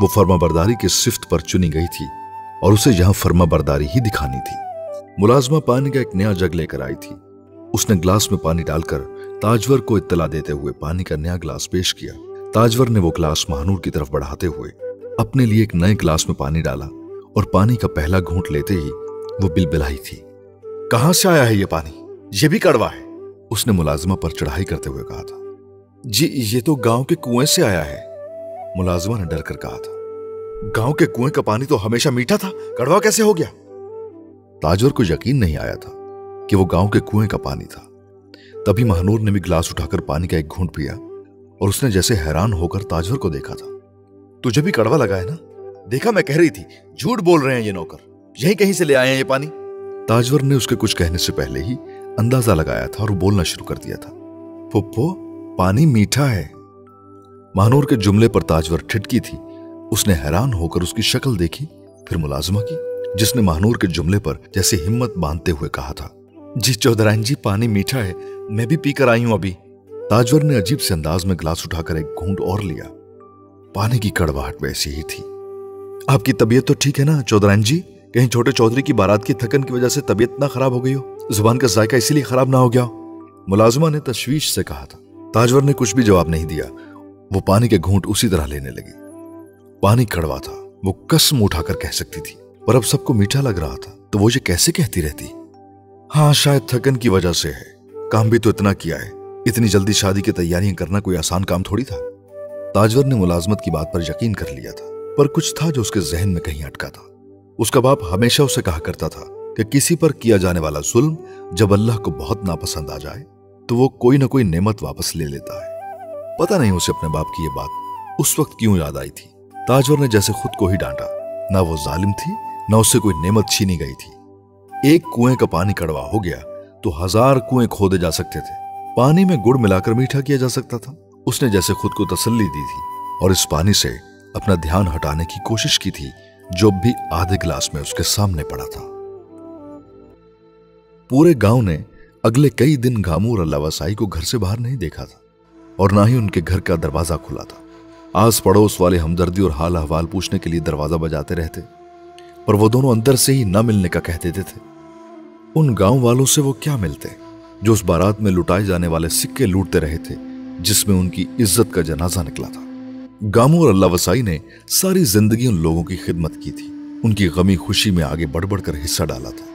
वो फर्मा बरदारी के सिफ्त पर चुनी गई थी और उसे यहाँ फर्मा बरदारी ही दिखानी थी। मुलाजमा पानी का एक नया जग लेकर आई थी। उसने ग्लास में पानी डालकर ताजवर को इत्तला देते हुए पानी का नया ग्लास पेश किया। ताजवर ने वो ग्लास महानूर की तरफ़ बढ़ाते हुए अपने लिए एक नए ग्लास में पानी डाला और पानी का पहला घूंट लेते ही वो बिलबिलाई थी। कहाँ से आया है ये पानी? ये भी कड़वा है। उसने मुलाजमा पर चढ़ाई करते हुए कहा था। जी, ये तो गाँव के कुएँ से आया है। मुलाजमा ने डर कर कहा था। गाँव के कुएँ का पानी तो हमेशा मीठा था। कड़वा कैसे हो गया? ताजवर को यकीन नहीं आया था कि वो गाँव के कुएँ का पानी था। तभी महानूर ने भी ग्लास उठाकर पानी का एक घूंट पिया और उसने जैसे हैरान होकर ताजवर को देखा था। तुझे भी कड़वा लगा है ना? देखा मैं कह रही थी, झूठ बोल रहे हैं ये नौकर। यही कहीं से ले आए हैं ये पानी। ताजवर ने उसके कुछ कहने से पहले ही अंदाज़ा लगाया था और बोलना शुरू कर दिया था। पुप्पो पानी मीठा है। महानूर के जुमले पर ताजवर ठिटकी थी। उसने हैरान होकर उसकी शक्ल देखी, फिर मुलाजमा की। जिसने महानूर के जुमले पर जैसे हिम्मत बांधते हुए कहा था, जी चौधराइन जी, पानी मीठा है, मैं भी पीकर आई हूँ अभी। ताजवर ने अजीब से अंदाज में ग्लास उठाकर एक घूंट और लिया। पानी की कड़वाहट वैसी ही थी। आपकी तबीयत तो ठीक है ना, चौधरायन जी? कहीं छोटे चौधरी की बारात की थकन की वजह से तबीयत ना खराब हो गई हो? ज़ुबान का जायका इसीलिए खराब ना हो गया मुलाजमा ने तशवीश से कहा था। ताजवर ने कुछ भी जवाब नहीं दिया। वो पानी के घूंट उसी तरह लेने लगी। पानी कड़वा था, वो कसम उठाकर कह सकती थी। पर अब सबको मीठा लग रहा था। तो वो ये कैसे कहती रहती? हाँ शायद थकन की वजह से है। काम भी तो इतना किया है। इतनी जल्दी शादी की तैयारियाँ करना कोई आसान काम थोड़ी था। ताजवर ने मुलाजमत की बात पर यकीन कर लिया था, पर कुछ था जो उसके जहन में कहीं अटका था। उसका बाप हमेशा उसे कहा करता था कि किसी पर किया जाने वाला जुल्म जब अल्लाह को बहुत नापसंद आ जाए तो वो कोई ना कोई नेमत वापस ले लेता है। पता नहीं उसे अपने बाप की ये बात उस वक्त क्यों याद आई थी। ताजवर ने जैसे खुद को ही डांटा। ना वो जालिम थी ना उससे कोई नेमत छीनी गई थी। एक कुएँ का पानी कड़वा हो गया तो हज़ार कुएँ खोदे जा सकते थे। पानी में गुड़ मिलाकर मीठा किया जा सकता था। उसने जैसे खुद को तसल्ली दी थी और इस पानी से अपना ध्यान हटाने की कोशिश की थी, जो भी आधे गिलास में उसके सामने पड़ा था। पूरे गाँव ने अगले कई दिन गामू और अल्लावासाई को घर से बाहर नहीं देखा था और ना ही उनके घर का दरवाज़ा खुला था। आस पड़ोस वाले हमदर्दी और हाल अहवाल पूछने के लिए दरवाज़ा बजाते रहते। पर वो दोनों अंदर से ही न मिलने का कह देते थे। उन गाँव वालों से वो क्या मिलते, जो उस बारात में लुटाए जाने वाले सिक्के लूटते रहे थे, जिसमें उनकी इज़्ज़त का जनाजा निकला था। गामू और अल्लाह वसाई ने सारी ज़िंदगी उन लोगों की खिदमत की थी। उनकी गमी खुशी में आगे बढ़ बढ़कर हिस्सा डाला था।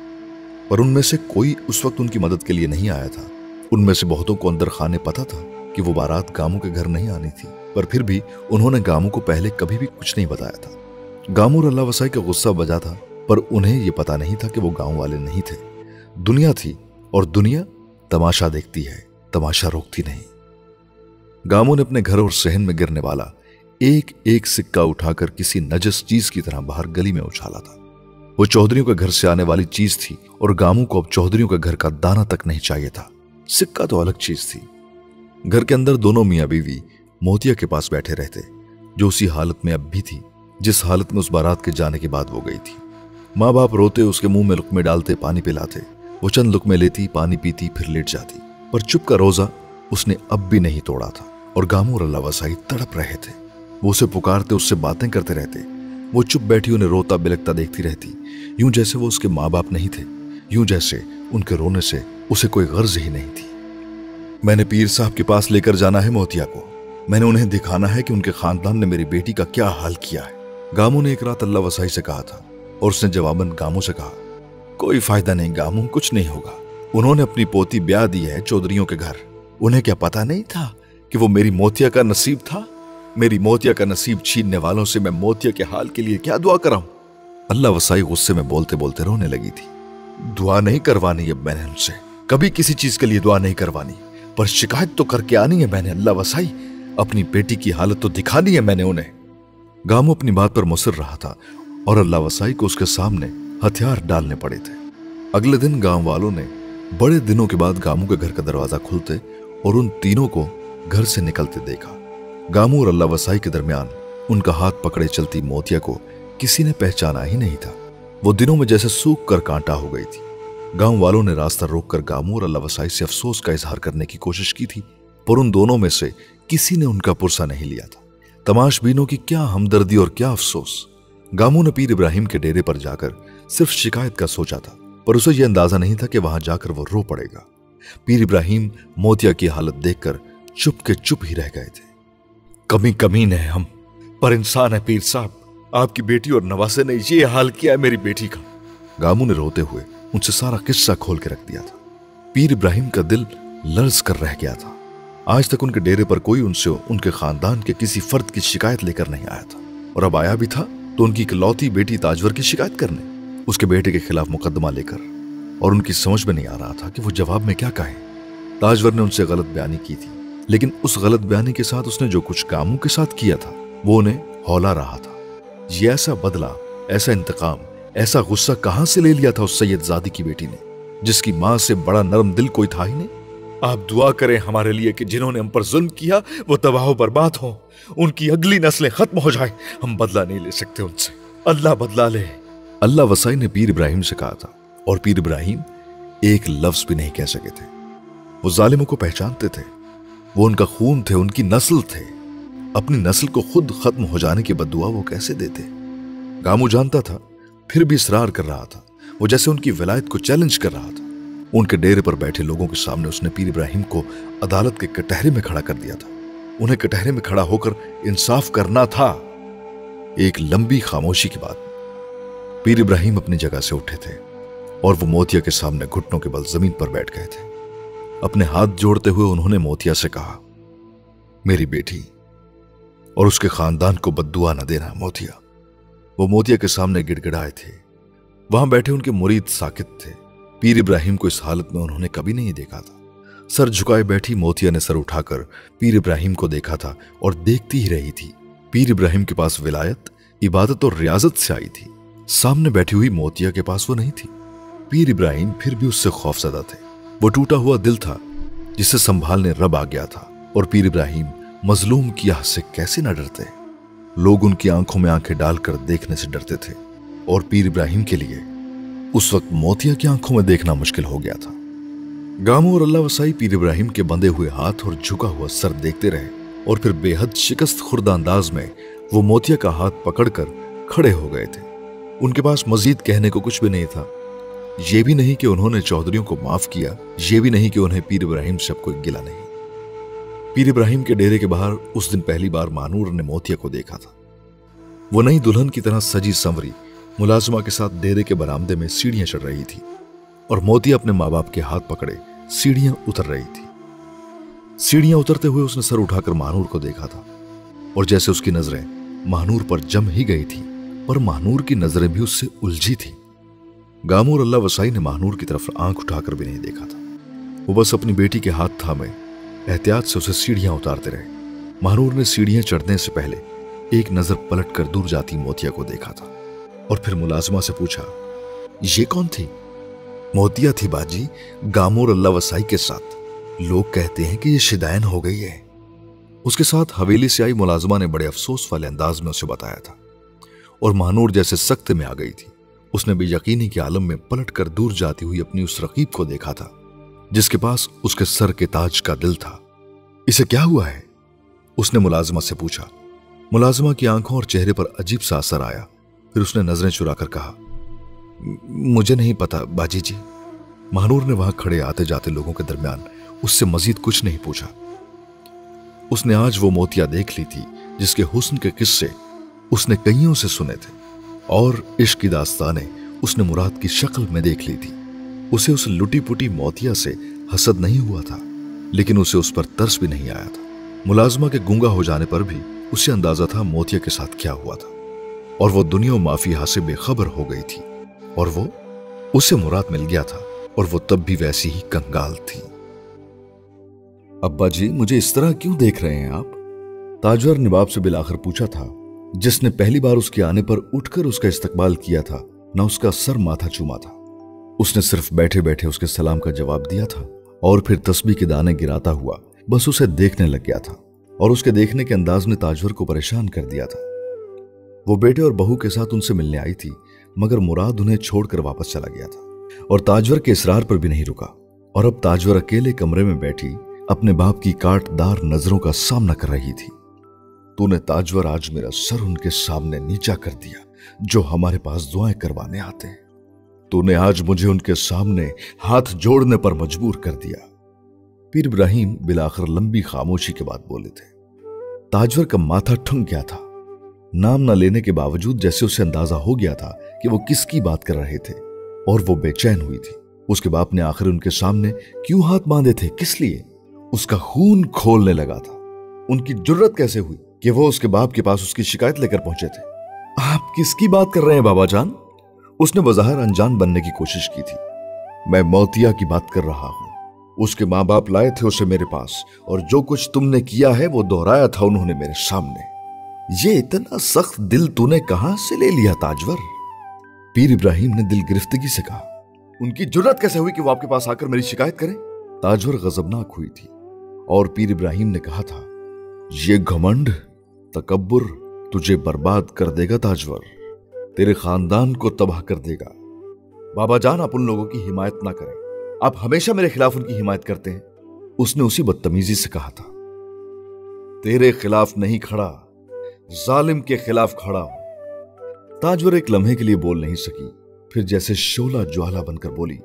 पर उनमें से कोई उस वक्त उनकी मदद के लिए नहीं आया था। उनमें से बहुतों को अंदर खाने पता था कि वो बारात गामू के घर नहीं आनी थी। पर फिर भी उन्होंने गामू को पहले कभी भी कुछ नहीं बताया था। गामू और अल्लाह वसाई का गुस्सा बजा था, पर उन्हें यह पता नहीं था कि वो गाँव वाले नहीं थे। दुनिया थी और दुनिया तमाशा देखती है, तमाशा रोकती नहीं। गामो ने अपने घर और सहन में गिरने वाला एक एक सिक्का उठाकर किसी नजस चीज़ की तरह बाहर गली में उछाला था। वो चौधरियों के घर से आने वाली चीज़ थी और गामू को अब चौधरियों के घर का दाना तक नहीं चाहिए था। सिक्का तो अलग चीज़ थी। घर के अंदर दोनों मियाँ बीवी मोतिया के पास बैठे रहते, जो उसी हालत में अब भी थी। जिस हालत में उस बारात के जाने के बाद वो गई थी। माँ बाप रोते उसके मुँह में लुकमे डालते पानी पिलाते। वो चंद लुकमे लेती, पानी पीती, फिर लेट जाती। पर चुप का रोजा उसने अब भी नहीं तोड़ा था और गामू और अल्लाह वसाई तड़प रहे थे। वो उसे पुकारते, उससे बातें करते रहते। वो चुप बैठी उन्हें रोता बिलकता देखती रहती। यूँ जैसे वो उसके माँ बाप नहीं थे, यूँ जैसे उनके रोने से उसे कोई गर्ज ही नहीं थी। मैंने पीर साहब के पास लेकर जाना है मोतिया को। मैंने उन्हें दिखाना है कि उनके खानदान ने मेरी बेटी का क्या हाल किया है। गामू ने एक रात अल्लाह वसाई से कहा था, और उसने जवाबन गामू से कहा, कोई फ़ायदा नहीं गामू, कुछ नहीं होगा। उन्होंने अपनी पोती ब्याह दी है चौधरियों के घर। उन्हें क्या पता नहीं था कि वो मेरी मोतिया का नसीब था? मेरी मोतिया का नसीब छीनने वालों से मैं मोतिया के हाल के लिए क्या दुआ कराऊं? अल्लाह वसाई गुस्से में बोलते बोलते रोने लगी थी। दुआ नहीं करवानी अब मैंने उनसे। कभी किसी चीज़ के लिए दुआ नहीं करवानी, पर शिकायत तो करके आनी है मैंने, अल्लाह वसाई। अपनी बेटी की हालत तो दिखानी है मैंने उन्हें। गामू अपनी बात पर मुसर रहा था और अल्लाह वसाई को उसके सामने हथियार डालने पड़े थे। अगले दिन गाँव वालों ने बड़े दिनों के बाद गामू के घर का दरवाज़ा खुलते और उन तीनों को घर से निकलते देखा। गामू और अल्लाह वसाई के दरमियान उनका हाथ पकड़े चलती मोतिया को किसी ने पहचाना ही नहीं था। वो दिनों में जैसे सूख कर कांटा हो गई थी। गाँव वालों ने रास्ता रोककर गामू और अल्लाह वसाई से अफसोस का इजहार करने की कोशिश की थी, पर उन दोनों में से किसी ने उनका पुरसा नहीं लिया था। तमाशबीनों की क्या हमदर्दी और क्या अफसोस। गामू ने पीर इब्राहिम के डेरे पर जाकर सिर्फ़ शिकायत का सोचा था, पर उसे यह अंदाज़ा नहीं था कि वहाँ जाकर वो रो पड़ेगा। पीर इब्राहिम मोतिया की हालत देखकर चुप के चुप ही रह गए थे। कमी कमीन है हम पर इंसान है पीर साहब, आपकी बेटी और नवासे ने ये हाल किया है मेरी बेटी का। गामू ने रोते हुए उनसे सारा किस्सा खोल के रख दिया था। पीर इब्राहिम का दिल लर्ज कर रह गया था। आज तक उनके डेरे पर कोई उनसे उनके खानदान के किसी फर्द की शिकायत लेकर नहीं आया था। और अब आया भी था तो उनकी इकलौती बेटी ताजवर की शिकायत करने, उसके बेटे के खिलाफ मुकदमा लेकर। और उनकी समझ में नहीं आ रहा था कि वो जवाब में क्या कहे। ताजवर ने उनसे गलत बयानी की थी, लेकिन उस गलत बयानी के साथ उसने जो कुछ कामों के साथ किया था, वो उन्हें हौला रहा था। ये ऐसा बदला, ऐसा इंतकाम, ऐसा गुस्सा कहाँ से ले लिया था उस सैयद जादी की बेटी ने, जिसकी माँ से बड़ा नरम दिल कोई था ही नहीं? आप दुआ करें हमारे लिए कि जिन्होंने हम पर जुल्म किया, वो तबाह बर्बाद हो। उनकी अगली नस्लें खत्म हो जाए। हम बदला नहीं ले सकते उनसे। अल्लाह बदला ले। अल्लाह वसाई ने पीर इब्राहिम से कहा था, और पीर इब्राहिम एक लफ्ज भी नहीं कह सके थे। वो जालिमों को पहचानते थे। वो उनका खून थे, उनकी नस्ल थे। अपनी नस्ल को खुद खत्म हो जाने की बदुआ वो कैसे देते? गामू जानता था, फिर भी इसरार कर रहा था। वो जैसे उनकी विलायत को चैलेंज कर रहा था। उनके डेरे पर बैठे लोगों के सामने उसने पीर इब्राहिम को अदालत के कटहरे में खड़ा कर दिया था। उन्हें कटहरे में खड़ा होकर इंसाफ करना था। एक लंबी खामोशी की बात। पीर इब्राहिम अपनी जगह से उठे थे और वो मोतिया के सामने घुटनों के बल ज़मीन पर बैठ गए थे। अपने हाथ जोड़ते हुए उन्होंने मोतिया से कहा, मेरी बेटी, और उसके खानदान को बदुआ न देना मोतिया। वो मोतिया के सामने गिड़गिड़ाए थे। वहाँ बैठे उनके मुरीद साकित थे। पीर इब्राहिम को इस हालत में उन्होंने कभी नहीं देखा था। सर झुकाए बैठी मोतिया ने सर उठाकर पीर इब्राहिम को देखा था और देखती ही रही थी। पीर इब्राहिम के पास विलायत, इबादत और रियाजत से आई थी। सामने बैठी हुई मोतिया के पास वो नहीं थी। पीर इब्राहिम फिर भी उससे खौफजदा थे। वो टूटा हुआ दिल था, जिसे संभालने रब आ गया था। और पीर इब्राहिम, मजलूम की आह से कैसे न डरते। लोग उनकी आँखों में आँखें डालकर देखने से डरते थे। और पीर इब्राहिम के लिए उस वक्त मोतिया की आँखों में देखना मुश्किल हो गया था। गामू और अल्लाह वसाई पीर इब्राहिम के बंधे हुए हाथ और झुका हुआ सर देखते रहे और फिर बेहद शिकस्त खुर्द अंदाज में वो मोतिया का हाथ पकड़कर खड़े हो गए थे। उनके पास मजीद कहने को कुछ भी नहीं था। ये भी नहीं कि उन्होंने चौधरियों को माफ़ किया, ये भी नहीं कि उन्हें पीर इब्राहिम से कोई गिला नहीं। पीर इब्राहिम के डेरे के बाहर उस दिन पहली बार मानूर ने मोतिया को देखा था। वो नई दुल्हन की तरह सजी संवरी मुलाजमा के साथ डेरे के बरामदे में सीढ़ियाँ चढ़ रही थी और मोती अपने माँ बाप के हाथ पकड़े सीढ़ियाँ उतर रही थी। सीढ़ियाँ उतरते हुए उसने सर उठाकर महानूर को देखा था और जैसे उसकी नज़रें महानूर पर जम ही गई थी, पर महानूर की नज़रें भी उससे उलझी थी। गामूर अल्लाह वसाई ने महानूर की तरफ़ आँख उठाकर भी नहीं देखा था। वो बस अपनी बेटी के हाथ था थामे, एहतियात से उसे सीढ़ियाँ उतारते रहे। महानूर ने सीढ़ियाँ चढ़ने से पहले एक नज़र पलट कर दूर जाती मोतिया को देखा था। और फिर मुलाजमा से पूछा, ये कौन थी? मोतिया थी बाजी, गामोर अल्लाह वसाई के साथ। लोग कहते हैं कि ये शिदायन हो गई है। उसके साथ हवेली से आई मुलाजमा ने बड़े अफसोस वाले अंदाज में उसे बताया था और महानूर जैसे सख्त में आ गई थी। उसने बेयकीनी के आलम में पलट कर दूर जाती हुई अपनी उस रकीब को देखा था, जिसके पास उसके सर के ताज का दिल था। इसे क्या हुआ है? उसने मुलाजमा से पूछा। मुलाजमा की आँखों और चेहरे पर अजीब सा असर आया। फिर उसने नज़रें चुराकर कहा, मुझे नहीं पता, बाजी जी। महानूर ने वहाँ खड़े आते जाते लोगों के दरमियान उससे मजीद कुछ नहीं पूछा। उसने आज वो मोतिया देख ली थी, जिसके हुस्न के किस्से उसने कईयों से सुने थे, और इश्क की दास्तानें उसने मुराद की शक्ल में देख ली थी। उसे उस लुटी पुटी मोतिया से हसद नहीं हुआ था, लेकिन उसे उस पर तरस भी नहीं आया था। मुलाजमा के गुंगा हो जाने पर भी उसे अंदाज़ा था मोतिया के साथ क्या हुआ था। और वो दुनिया माफिया से बेखबर हो गई थी। और वो उसे मुराद मिल गया था, और वो तब भी वैसी ही कंगाल थी। अब्बा जी, मुझे इस तरह क्यों देख रहे हैं आप? ताजवर ने बाप से बिलाखर पूछा था, जिसने पहली बार उसके आने पर उठकर उसका इस्तकबाल किया था, न उसका सर माथा चूमा था। उसने सिर्फ़ बैठे बैठे उसके सलाम का जवाब दिया था, और फिर तस्बी के दाने गिराता हुआ बस उसे देखने लग गया था, और उसके देखने के अंदाज ने ताजवर को परेशान कर दिया था। वो बेटे और बहू के साथ उनसे मिलने आई थी, मगर मुराद उन्हें छोड़कर वापस चला गया था। और ताजवर के इसरार पर भी नहीं रुका। और अब ताजवर अकेले कमरे में बैठी, अपने बाप की काटदार नज़रों का सामना कर रही थी। तूने ताजवर आज मेरा सर उनके सामने नीचा कर दिया, जो हमारे पास दुआएँ करवाने आते हैं। तूने आज मुझे उनके सामने हाथ जोड़ने पर मजबूर कर दिया। पीर इब्राहिम बिलाखर लंबी खामोशी के बाद बोले थे, ताजवर का माथा ठुंक गया था नाम न लेने के बावजूद जैसे उसे अंदाज़ा हो गया था कि वो किसकी बात कर रहे थे, और वो बेचैन हुई थी। उसके बाप ने आखिर उनके सामने क्यों हाथ बांधे थे, किस लिए? उसका खून खोलने लगा था। उनकी ज़रूरत कैसे हुई कि वो उसके बाप के पास उसकी शिकायत लेकर पहुँचे थे? आप किसकी बात कर रहे हैं, बाबा जान? उसने बजाहर अनजान बनने की कोशिश की थी। मैं मोतिया की बात कर रहा हूँ। उसके माँ बाप लाए थे उसे मेरे पास, और जो कुछ तुमने किया है, वो दोहराया था उन्होंने मेरे सामने। ये इतना सख्त दिल तूने कहाँ से ले लिया ताजवर? पीर इब्राहिम ने दिल गिरफ्तगी से कहा, उनकी ज़रूरत कैसे हुई कि वो आपके पास आकर मेरी शिकायत करें? ताजवर गजबनाक हुई थी और पीर इब्राहिम ने कहा था, ये घमंड तकबर तुझे बर्बाद कर देगा ताजवर। तेरे खानदान को तबाह कर देगा। बाबा जान, आप उन लोगों की हिमायत ना करें। आप हमेशा मेरे खिलाफ उनकी हिमायत करते हैं। उसने उसी बदतमीजी से कहा था, तेरे खिलाफ नहीं खड़ा जालिम के खिलाफ खड़ा हूँ। ताजवर एक लम्हे के लिए बोल नहीं सकी, फिर जैसे शोला ज्वाला बनकर बोली,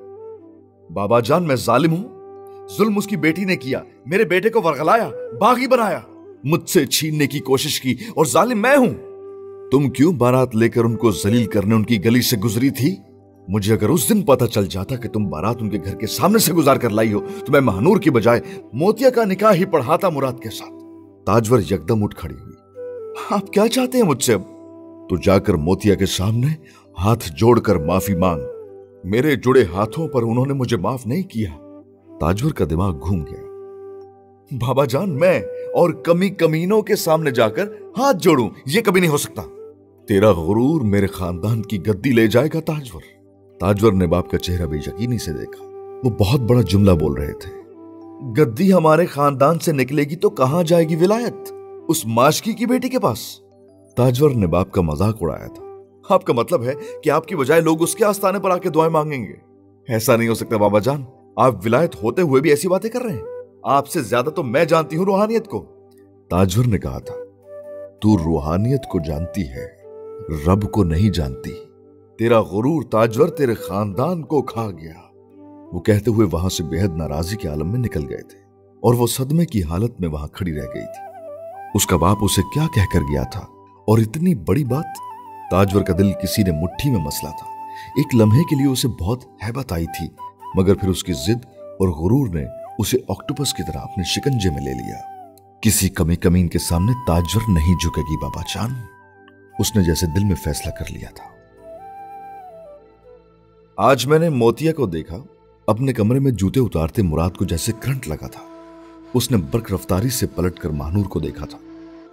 बाबा जान, मैं जालिम हूँ। जुल्म उसकी बेटी ने किया, मेरे बेटे को वरगलाया, बागी बनाया, मुझसे छीनने की कोशिश की और जालिम मैं हूँ। तुम क्यों बारात लेकर उनको जलील करने उनकी गली से गुजरी थी? मुझे अगर उस दिन पता चल जाता कि तुम बारात उनके घर के सामने से गुजार कर लाई हो तो मैं महानूर की बजाय मोतिया का निकाह ही पढ़ाता मुराद के साथ। ताजवर यकदम उठ खड़ी हुई। आप क्या चाहते हैं मुझसे? तो जाकर मोतिया के सामने हाथ जोड़कर माफ़ी मांग। मेरे जुड़े हाथों पर उन्होंने मुझे माफ़ नहीं किया। ताजवर का दिमाग घूम गया। बाबा जान, मैं और कमी कमीनों के सामने जाकर हाथ जोड़ूं, ये कभी नहीं हो सकता। तेरा गुरूर मेरे खानदान की गद्दी ले जाएगा ताजवर ताजवर ने बाप का चेहरा बेयकीनी से देखा। वो बहुत बड़ा जुमला बोल रहे थे। गद्दी हमारे खानदान से निकलेगी तो कहाँ जाएगी विलायत? उस माशकी की बेटी के पास। ताजवर ने बाप का मज़ाक उड़ाया था। आपका मतलब है कि आपकी बजाय लोग उसके आस्थाने पर आके दुआएँ मांगेंगे। ऐसा नहीं हो सकता, बाबा जान। आप विलायत होते हुए भी ऐसी बातें कर रहे हैं। आपसे ज़्यादा तो मैं जानती हूँ रूहानियत को। ताजवर ने कहा था, तू रूहानियत को जानती है, रब को नहीं जानती। तेरा गुरूर ताजवर तेरे खानदान को खा गया। वो कहते हुए वहाँ से बेहद नाराजी के आलम में निकल गए थे और वो सदमे की हालत में वहाँ खड़ी रह गई थी। उसका बाप उसे क्या कहकर गया था? और इतनी बड़ी बात? ताजवर का दिल किसी ने मुट्ठी में मसला था। एक लम्हे के लिए उसे बहुत हैबत आई थी, मगर फिर उसकी जिद और गुरूर ने उसे ऑक्टोपस की तरह अपने शिकंजे में ले लिया। किसी कमी कमीन के सामने ताजवर नहीं झुकेगी, बाबा चान उसने जैसे दिल में फैसला कर लिया था। आज मैंने मोतिया को देखा, अपने कमरे में जूते उतारते मुराद को जैसे करंट लगा था। उसने बर्क रफ्तारी से पलटकर महानूर को देखा था,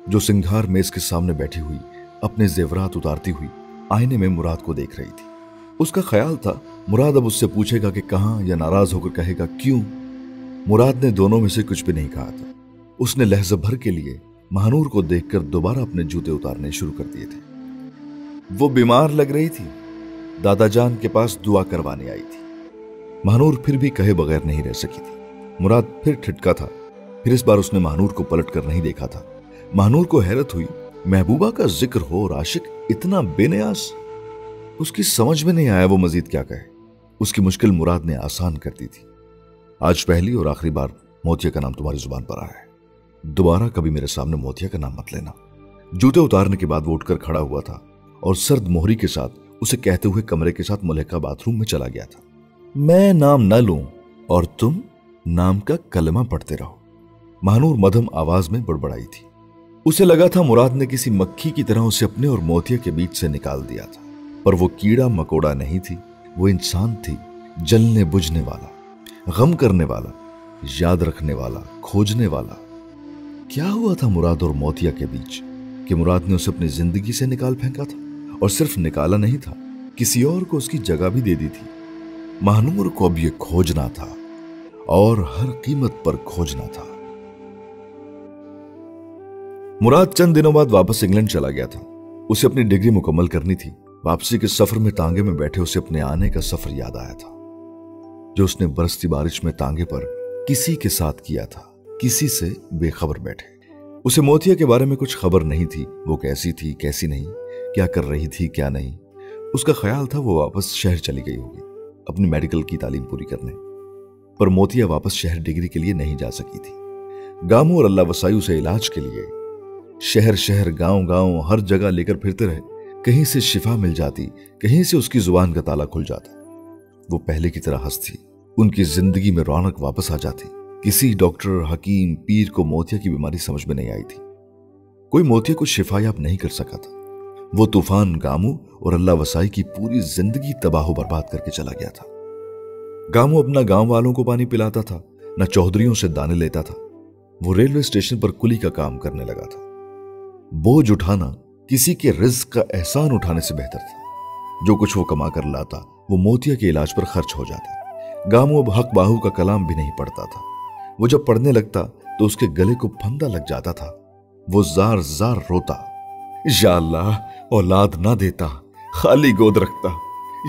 जो सिंघार मेज के सामने बैठी हुई, अपने जेवरात उतारती हुई, आईने में मुराद को देख रही थी। उसका ख्याल था, मुराद अब उससे पूछेगा कि कहाँ या नाराज़ होकर कहेगा, क्यों? मुराद ने दोनों में से कुछ भी नहीं कहा था। उसने लहजा भर के लिए महानूर को देखकर दोबारा अपने जूते उतारने शुरू कर दिए थे। वो बीमार लग रही थी। दादाजान के पास दुआ करवाने आई थी। महानूर फिर भी कहे बगैर नहीं रह सकी थी। मुराद फिर ठिटका था। फिर इस बार उसने महानूर को पलट कर नहीं देखा था। महानूर को हैरत हुई, महबूबा का ज़िक्र हो और आशिक इतना बेनयास, उसकी समझ में नहीं आया वो मजीद क्या कहे। उसकी मुश्किल मुराद ने आसान कर दी थी। आज पहली और आखिरी बार मोतिया का नाम तुम्हारी ज़ुबान पर आया है। दोबारा कभी मेरे सामने मोतिया का नाम मत लेना। जूते उतारने के बाद वो उठकर खड़ा हुआ था और सर्द मोहरी के साथ, उसे कहते हुए कमरे के साथ मुलेका बाथरूम में चला गया था। मैं नाम न लूँ और तुम नाम का कलमा पढ़ते रहो। महानूर मधम आवाज़ में बड़बड़ाई थी। उसे लगा था मुराद ने किसी मक्खी की तरह उसे अपने और मोतिया के बीच से निकाल दिया था। पर वो कीड़ा मकोड़ा नहीं थी, वो इंसान थी, जलने बुझने वाला, गम करने वाला, याद रखने वाला, खोजने वाला। क्या हुआ था मुराद और मोतिया के बीच? कि मुराद ने उसे अपनी ज़िंदगी से निकाल फेंका था? और सिर्फ़ निकाला नहीं था, किसी और को उसकी जगह भी दे दी थी। महानूर को अब यह खोजना था, और हर कीमत पर खोजना था। मुराद चंद दिनों बाद वापस इंग्लैंड चला गया था। उसे अपनी डिग्री मुकम्मल करनी थी। वापसी के सफ़र में तांगे में बैठे उसे अपने आने का सफ़र याद आया था। जो उसने बरसती बारिश में तांगे पर किसी के साथ किया था, किसी से बेखबर बैठे। उसे मोतिया के बारे में कुछ खबर नहीं थी। वो कैसी थी, कैसी नहीं, क्या कर रही थी, क्या नहीं। उसका ख्याल था वो वापस शहर चली गई होगी, अपनी मेडिकल की तालीम पूरी करने। पर मोतिया वापस शहर डिग्री के लिए नहीं जा सकी थी। गामू और अल्लाह वसायु से इलाज के लिए शहर शहर गाँव गाँव हर जगह लेकर फिरते रहे। कहीं से शिफा मिल जाती, कहीं से उसकी ज़ुबान का ताला खुल जाता। वो पहले की तरह हंसती, उनकी ज़िंदगी में रौनक वापस आ जाती। किसी डॉक्टर, हकीम, पीर को मोतिया की बीमारी समझ में नहीं आई थी। कोई मोतिया को शिफायाब नहीं कर सका था। वो तूफ़ान, गामू और अल्लाह वसाई की पूरी ज़िंदगी तबाह बर्बाद करके चला गया था। गामू अपना गाँव वालों को पानी पिलाता था, न चौधरियों से दाने लेता था। वो रेलवे स्टेशन पर कुली का काम करने लगा था। बोझ उठाना किसी के रिज्क का एहसान उठाने से बेहतर था। जो कुछ वो कमा कर लाता, वो मोतिया के इलाज पर खर्च हो जाता। गामू अब हक बाहू का कलाम भी नहीं पढ़ता था। वो जब पढ़ने लगता तो उसके गले को फंदा लग जाता था। वो जार जार रोता। या अल्लाह, औलाद ना देता, खाली गोद रखता,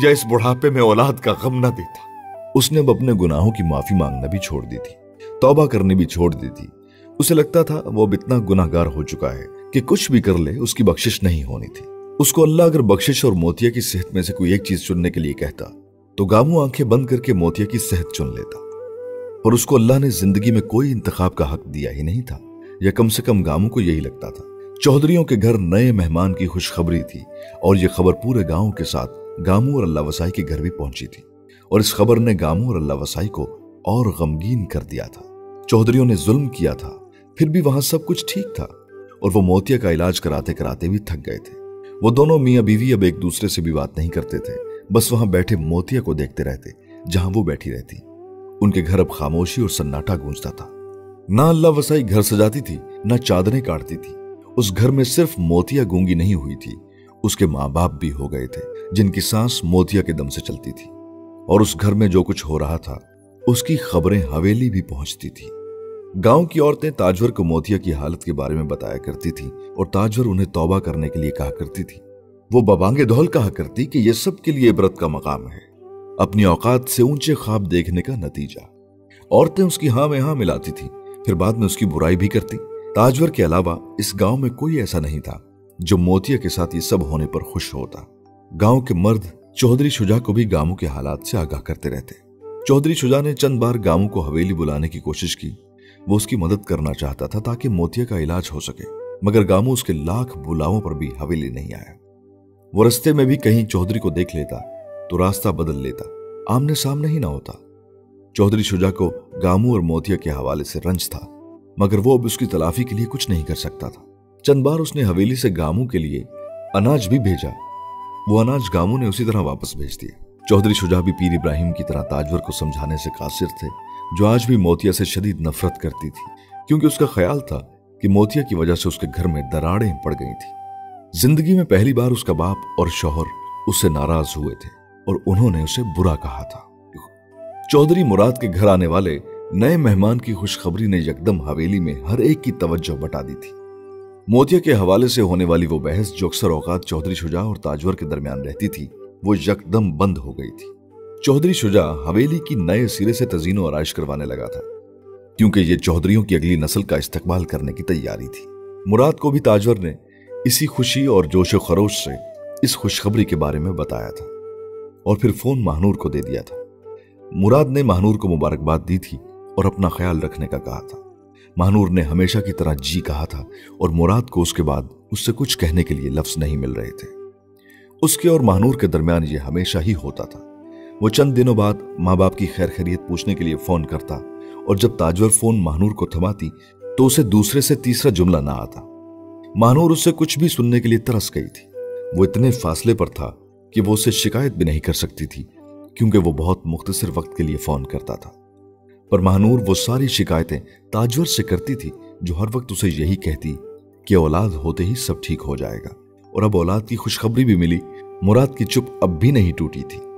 या इस बुढ़ापे में औलाद का गम ना देता। उसने अब अपने गुनाहों की माफ़ी मांगना भी छोड़ दी थी, तौबा करनी भी छोड़ दी थी। उसे लगता था वो अब इतना गुनाहगार हो चुका है कि कुछ भी कर ले, उसकी बख्शिश नहीं होनी थी। उसको अल्लाह अगर बख्शिश और मोतिया की सेहत में से कोई एक चीज़ चुनने के लिए कहता तो गामू आँखें बंद करके मोतिया की सेहत चुन लेता। पर उसको अल्लाह ने ज़िंदगी में कोई इंतखाब का हक दिया ही नहीं था, या कम से कम गामू को यही लगता था। चौधरियों के घर नए मेहमान की खुशखबरी थी, और यह खबर पूरे गाँव के साथ गामू और अल्लाह वसाई के घर भी पहुँची थी। और इस खबर ने गामू और अल्लाह वसाई को और गमगीन कर दिया था। चौधरियों ने जुल्म किया था फिर भी वहाँ सब कुछ ठीक था और वो मोतिया का इलाज कराते कराते भी थक गए थे। वो दोनों मियाँ बीवी अब एक दूसरे से भी बात नहीं करते थे, बस वहाँ बैठे मोतिया को देखते रहते, जहाँ वो बैठी रहती। उनके घर अब खामोशी और सन्नाटा गूंजता था। ना अल्लाह वसाई घर सजाती थी, ना चादरें काटती थी। उस घर में सिर्फ़ मोतिया गूँगी नहीं हुई थी, उसके माँ बाप भी हो गए थे, जिनकी सांस मोतिया के दम से चलती थी। और उस घर में जो कुछ हो रहा था, उसकी खबरें हवेली भी पहुँचती थी। गाँव की औरतें ताजवर को मोतिया की हालत के बारे में बताया करती थी और ताजवर उन्हें तौबा करने के लिए कहा करती थी। वो बबांगे दौल कहा करती कि यह सब के लिए इबरत का मकाम है। अपनी औकात से ऊँचे ख्वाब देखने का नतीजा। औरतें उसकी हाँ में हाँ मिलाती थी, फिर बाद में उसकी बुराई भी करती। ताजवर के अलावा इस गाँव में कोई ऐसा नहीं था, जो मोतिया के साथ ये सब होने पर खुश होता। गाँव के मर्द चौधरी शुजा को भी गाँवों के हालात से आगाह करते रहते। चौधरी शुजा ने चंद बार गाँवों को हवेली बुलाने की कोशिश की वो उसकी मदद करना चाहता था ताकि मोतिया का इलाज हो सके, मगर गामू उसके लाख बुलावों पर भी हवेली नहीं आया। वो रस्ते में भी कहीं चौधरी को देख लेता तो रास्ता बदल लेता, आमने सामने ही ना होता। चौधरी शुजा को गामू और मोतिया के हवाले से रंज था, मगर वो अब उसकी तलाफी के लिए कुछ नहीं कर सकता था। चंद बार उसने हवेली से गामू के लिए अनाज भी भेजा। वो अनाज गामू ने उसी तरह वापस भेज दिया चौधरी शुजा भी पीर इब्राहिम की तरह ताजवर को समझाने से कासिर थे जो आज भी मोतिया से शदीद नफरत करती थी, क्योंकि उसका ख्याल था कि मोतिया की वजह से उसके घर में दरारें पड़ गई थी। ज़िंदगी में पहली बार उसका बाप और शौहर उससे नाराज़ हुए थे, और उन्होंने उसे बुरा कहा था। चौधरी मुराद के घर आने वाले नए मेहमान की खुशखबरी ने यकदम हवेली में हर एक की तवज्जो बटा दी थी। मोतिया के हवाले से होने वाली वो बहस जो अक्सर औकात चौधरी शुजा और ताजवर के दरमियान रहती थी, वो यकदम बंद हो गई थी। चौधरी शुजा हवेली की नए सिरे से तजीनो आराइश करवाने लगा था, क्योंकि ये चौधरियों की अगली नस्ल का इस्तकबाल करने की तैयारी थी। मुराद को भी ताजवर ने इसी खुशी और जोश खरोश से इस खुशखबरी के बारे में बताया था और फिर फ़ोन महानूर को दे दिया था। मुराद ने महानूर को मुबारकबाद दी थी और अपना ख्याल रखने का कहा था। महानूर ने हमेशा की तरह जी कहा था और मुराद को उसके बाद उससे कुछ कहने के लिए लफ्ज नहीं मिल रहे थे। उसके और महानूर के दरमियान ये हमेशा ही होता था। वो चंद दिनों बाद माँ बाप की खैर खैरियत पूछने के लिए फ़ोन करता और जब ताजवर फ़ोन महानूर को थमाती तो उसे दूसरे से तीसरा जुमला ना आता। महानूर उससे कुछ भी सुनने के लिए तरस गई थी। वो इतने फासले पर था कि वो उसे शिकायत भी नहीं कर सकती थी, क्योंकि वो बहुत मुख्तसर वक्त के लिए फ़ोन करता था। पर महानूर वो सारी शिकायतें ताजवर से करती थी, जो हर वक्त उसे यही कहती कि औलाद होते ही सब ठीक हो जाएगा। और अब औलाद की खुशखबरी भी मिली, मुराद की चुप अब भी नहीं टूटी थी।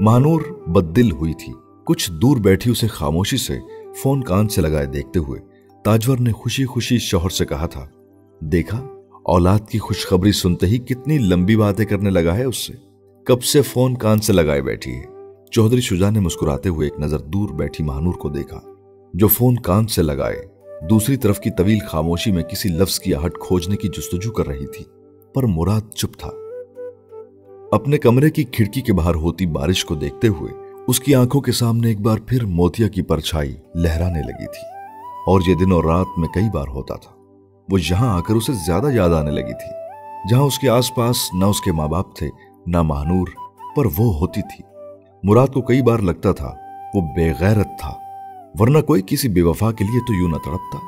महानूर बददिल हुई थी। कुछ दूर बैठी उसे खामोशी से फ़ोन कान से लगाए देखते हुए ताजवर ने खुशी खुशी शोहर से कहा था, देखा, औलाद की खुशखबरी सुनते ही कितनी लंबी बातें करने लगा है उससे। कब से फ़ोन कान से लगाए बैठी है? चौधरी शुजा ने मुस्कुराते हुए एक नज़र दूर बैठी महानूर को देखा, जो फ़ोन कान से लगाए। दूसरी तरफ़ की तवील खामोशी में किसी लफ्ज की आहट खोजने की जुस्तजू कर रही थी, पर मुराद चुप था। अपने कमरे की खिड़की के बाहर होती बारिश को देखते हुए उसकी आँखों के सामने एक बार फिर मोतिया की परछाई लहराने लगी थी। और ये दिन और रात में कई बार होता था। वो यहाँ आकर उसे ज़्यादा याद आने लगी थी। जहाँ उसके आसपास न उसके माँ बाप थे, न महानूर, पर वो होती थी। मुराद को कई बार लगता था, वो बेगैरत था। वरना कोई किसी बेवफा के लिए तो यूँ न तड़पता।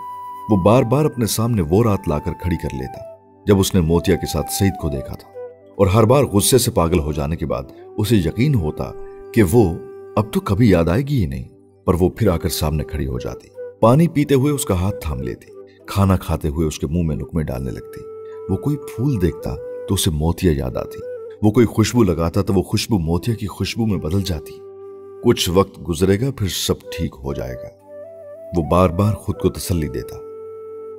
वो बार बार अपने सामने वो रात लाकर खड़ी कर लेता, जब उसने मोतिया के साथ सईद को देखा था। और हर बार गुस्से से पागल हो जाने के बाद उसे यकीन होता कि वो अब तो कभी याद आएगी ही नहीं, पर वो फिर आकर सामने खड़ी हो जाती। पानी पीते हुए उसका हाथ थाम लेती, खाना खाते हुए उसके मुँह में नुकमे डालने लगती। वो कोई फूल देखता तो उसे मोतिया याद आती। वो कोई खुशबू लगाता तो वो खुशबू मोतिया की खुशबू में बदल जाती। कुछ वक्त गुजरेगा, फिर सब ठीक हो जाएगा। वो बार बार खुद को तसल्ली देता।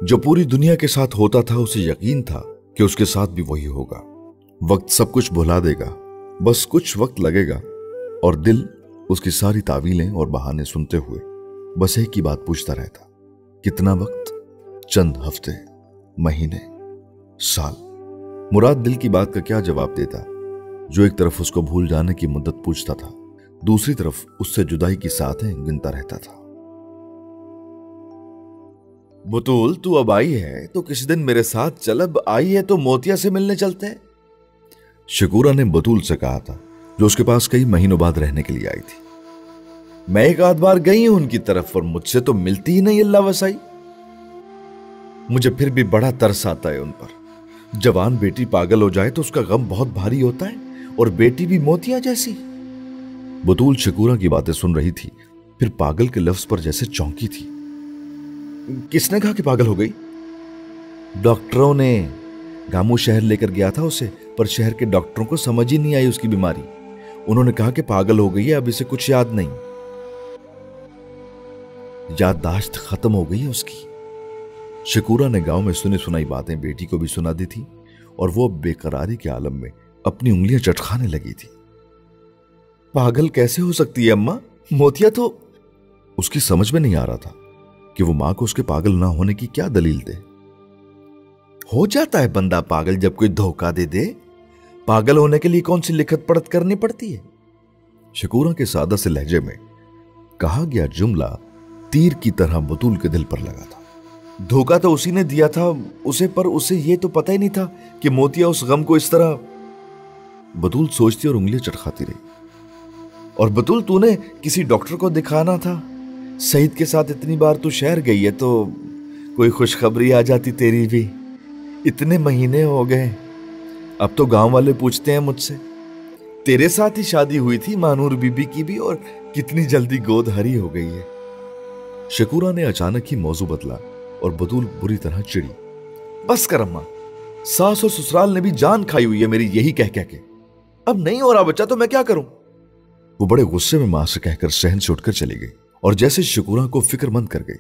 जो पूरी दुनिया के साथ होता था, उसे यकीन था कि उसके साथ भी वही होगा। वक्त सब कुछ भुला देगा। बस कुछ वक्त लगेगा और दिल उसकी सारी तावीलें और बहाने सुनते हुए बस एक ही बात पूछता रहता, कितना वक्त? चंद हफ़्ते, महीने, साल। मुराद दिल की बात का क्या जवाब देता? जो एक तरफ़ उसको भूल जाने की मुद्दत पूछता था, दूसरी तरफ़ उससे जुदाई की साथें गिनता रहता था। बुतूल, तू अब आई है तो किसी दिन मेरे साथ चल, अब आई है तो मोतिया से मिलने चलते हैं। शकूरा ने बतूल से कहा था जो उसके पास कई महीनों बाद रहने के लिए आई थी। मैं एक आध बार गई हूँ उनकी तरफ़ और मुझसे तो मिलती ही नहीं अल्लाह वसाई। मुझे फिर भी बड़ा तरस आता है उन पर। जवान बेटी पागल हो जाए तो उसका गम बहुत भारी होता है और बेटी भी मोतिया जैसी। बतूल शकूरा की बातें सुन रही थी, फिर पागल के लफ्ज पर जैसे चौंकी थी। किसने कहा कि पागल हो गई? डॉक्टरों ने। गामू शहर लेकर गया था उसे पर शहर के डॉक्टरों को समझ ही नहीं आई उसकी बीमारी। उन्होंने कहा कि पागल हो गई है, अब इसे कुछ याद नहीं। याददाश्त खत्म हो गई है उसकी। शकूरा ने गाँव में सुनी सुनाई बातें, बेटी को भी सुना दी थी और वो बेकरारी के आलम में अपनी उंगलियाँ चटखाने लगी थी। पागल कैसे हो सकती है, अम्मा? मोतिया तो उसकी समझ में नहीं आ रहा था कि वो माँ को उसके पागल ना होने की क्या दलील दे। हो जाता है बंदा पागल जब कोई धोखा दे दे पागल होने के लिए कौन सी लिखत पढ़त करनी पड़ती है? शकूरा के सादा से लहजे में कहा गया जुमला तीर की तरह बतूल के दिल पर लगा था। धोखा तो उसी ने दिया था, उसे पर उसे यह तो पता ही नहीं था कि मोतिया उस गम को इस तरह बतूल सोचती और उंगलियाँ चटखाती रही। और बतूल तूने किसी डॉक्टर को दिखाना था? सईद के साथ इतनी बार तू शहर गई है तो कोई खुशखबरी आ जाती तेरी भी? इतने महीने हो गए। अब तो गाँव वाले पूछते हैं मुझसे तेरे साथ ही शादी हुई थी मानूर बीबी की भी और कितनी जल्दी गोद हरी हो गई है शकूरा ने अचानक ही मौजू बदला और बदूल बुरी तरह चिड़ी बस कर अम्मा सास और ससुराल ने भी जान खाई हुई है मेरी यही कह कह के अब नहीं हो रहा बच्चा तो मैं क्या करूँ वो बड़े गुस्से में माँ से कहकर सहन से उठकर चली गई और जैसे शकूरा को फिक्रमंद कर गई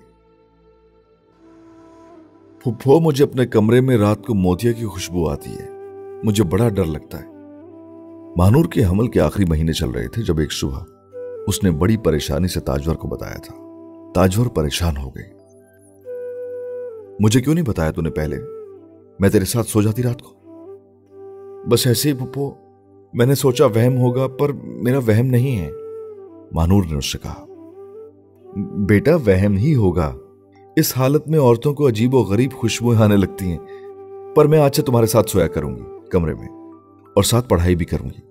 फुफ्फो मुझे अपने कमरे में रात को मोतिया की खुशबू आती है मुझे बड़ा डर लगता है। महानूर के हमल के आखिरी महीने चल रहे थे जब एक सुबह उसने बड़ी परेशानी से ताजवर को बताया था। ताजवर परेशान हो गई। मुझे क्यों नहीं बताया तूने पहले? मैं तेरे साथ सो जाती रात को। बस ऐसे ही पुप्पो, मैंने सोचा वहम होगा, पर मेरा वहम नहीं है, मानूर ने उससे कहा। बेटा, वहम ही होगा। इस हालत में औरतों को अजीब और गरीब खुशबुएँ आने लगती हैं, पर मैं आज से तुम्हारे साथ सोया करूँगी। कमरे में और साथ पढ़ाई भी करूँगी।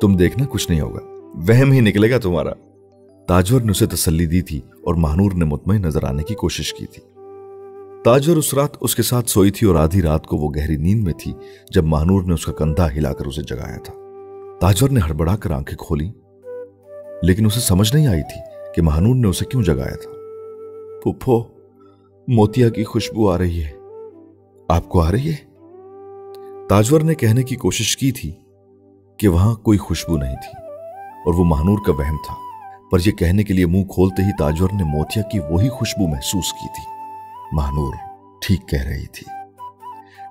तुम देखना, कुछ नहीं होगा। वहम ही निकलेगा तुम्हारा। ताजवर ने उसे तसल्ली दी थी और महानूर ने मुतमिन नज़र आने की कोशिश की थी। ताजवर उस रात उसके साथ सोई थी और आधी रात को वो गहरी नींद में थी जब महानूर ने उसका कंधा हिलाकर उसे जगाया था। ताजवर ने हड़बड़ाकर आँखें खोली, लेकिन उसे समझ नहीं आई थी कि महानूर ने उसे क्यों जगाया था। पुप्पो मोतिया की खुशबू आ रही है। आपको आ रही है? ताजवर ने कहने की कोशिश की थी कि वहाँ कोई खुशबू नहीं थी, और वो महानूर का वहम था। पर यह कहने के लिए मुँह खोलते ही ताजवर ने मोतिया की वही खुशबू महसूस की थी। महानूर ठीक कह रही थी।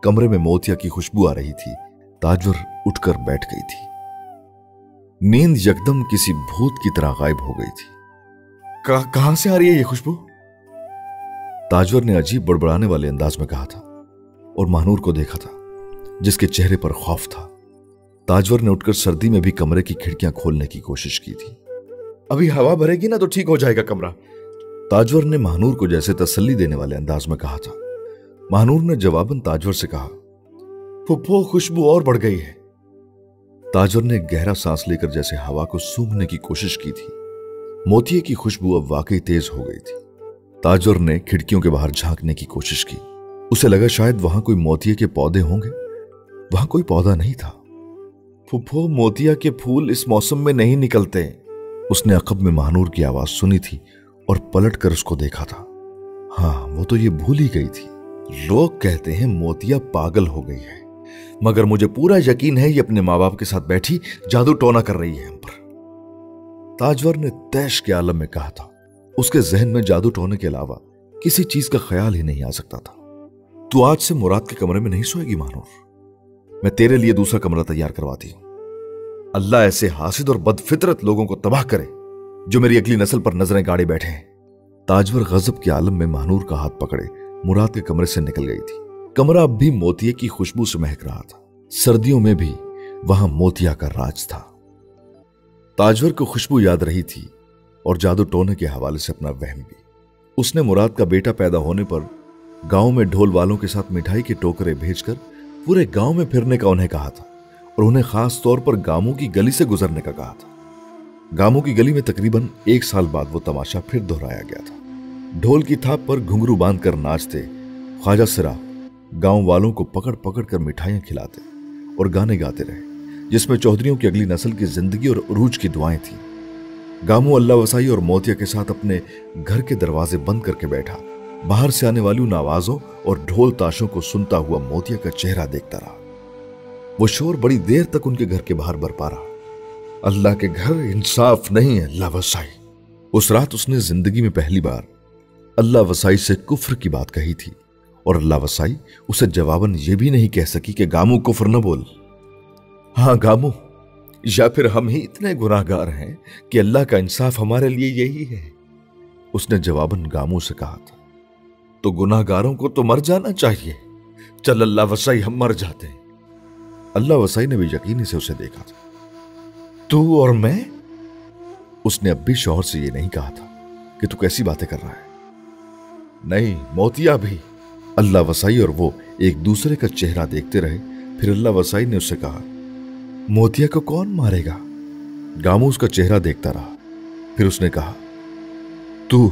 कमरे में मोतिया की खुशबू आ रही थी। ताजवर उठकर बैठ गई थी। नींद यकदम किसी भूत की तरह गायब हो गई थी। कहाँ से आ रही है ये खुशबू? ताजवर ने अजीब बड़बड़ाने वाले अंदाज में कहा था, और महानूर को देखा था। जिसके चेहरे पर खौफ था। ताजवर ने उठकर सर्दी में भी कमरे की खिड़कियाँ खोलने की कोशिश की थी। अभी हवा भरेगी ना तो ठीक हो जाएगा कमरा। ताजवर ने महानूर को जैसे तसल्ली देने वाले अंदाज में कहा था। महानूर ने जवाबन ताजवर से कहा फुप्पो खुशबू और बढ़ गई है। ताजवर ने गहरा सांस लेकर जैसे हवा को सूंघने की कोशिश की थी। मोतिये की खुशबू अब वाकई तेज हो गई थी। ताजवर ने खिड़कियों के बाहर झांकने की कोशिश की। उसे लगा शायद वहाँ कोई मोतिया के पौधे होंगे। वहाँ कोई पौधा नहीं था। फुफो मोतिया के फूल इस मौसम में नहीं निकलते। उसने अकब में महानूर की आवाज़ सुनी थी और पलट कर उसको देखा था। हाँ वो तो ये भूल ही गई थी। लोग कहते हैं मोतिया पागल हो गई है। मगर मुझे पूरा यकीन है ये अपने माँ बाप के साथ बैठी जादू टोना कर रही है हम पर। ताजवर ने तैश के आलम में कहा था, उसके जहन में जादू टोने के अलावा किसी चीज़ का ख्याल ही नहीं आ सकता था। तू आज से मुराद के कमरे में नहीं सोएगी मानूर मैं तेरे लिए दूसरा कमरा तैयार करवाती हूँ। अल्लाह ऐसे हासिद और बदफितरत लोगों को तबाह करे, जो मेरी अगली नस्ल पर नज़रें गाड़े बैठे हैं। ताजवर गजब के आलम में महानूर का हाथ पकड़े, मुराद के कमरे से निकल गई थी। कमरा अब भी मोतिये की खुशबू से महक रहा था। सर्दियों में भी वहाँ मोतिया का राज था। ताजवर को खुशबू याद रही थी और जादू टोने के हवाले से अपना वहम भी। उसने मुराद का बेटा पैदा होने पर गाँव में ढोल वालों के साथ मिठाई के टोकरे भेजकर पूरे गाँव में फिरने का उन्हें कहा था और उन्हें खास तौर पर गाँवों की गली से गुजरने का कहा था। गाँवों की गली में तकरीबन एक साल बाद वो तमाशा फिर दोहराया गया था। ढोल की थाप पर घुंघरू बाँध कर नाचते, ख्वाजा सिरा गाँव वालों को पकड़ पकड़ कर मिठाइयाँ खिलाते और गाने गाते रहे, जिसमें चौधरियों की अगली नस्ल की ज़िंदगी और अरूज की दुआएँ थीं। गामू अल्लाह वसाई और मोतिया के साथ अपने घर के दरवाजे बंद करके बैठा। बाहर से आने वाली उन आवाजों और ढोल ताशों को सुनता हुआ मोतिया का चेहरा देखता रहा। वो शोर बड़ी देर तक उनके घर के बाहर बरपा रहा। अल्लाह के घर इंसाफ नहीं है अल्लाह वसाई उस रात उसने ज़िंदगी में पहली बार अल्लाह वसाई से कुफ्र की बात कही थी और अल्लाह वसाई उसे जवाबन यह भी नहीं कह सकी कि गामू कुफ्र न बोल। हाँ, गामू, या फिर हम ही इतने गुनाहगार हैं कि अल्लाह का इंसाफ हमारे लिए यही है। उसने जवाबन गामू से कहा था। तो गुनाहगारों को तो मर जाना चाहिए। चल अल्लाह वसाई, हम मर जाते अल्लाह वसाई ने भी यकीनी से उसे देखा तू और मैं? उसने अब भी शोहर से यह नहीं कहा था कि तू कैसी बातें कर रहा है। नहीं, मोतिया भी। अल्लाह वसाई और वो एक दूसरे का चेहरा देखते रहे, फिर अल्लाह वसाई ने उससे कहा, मोतिया को कौन मारेगा? गामू उसका चेहरा देखता रहा। फिर उसने कहा, तू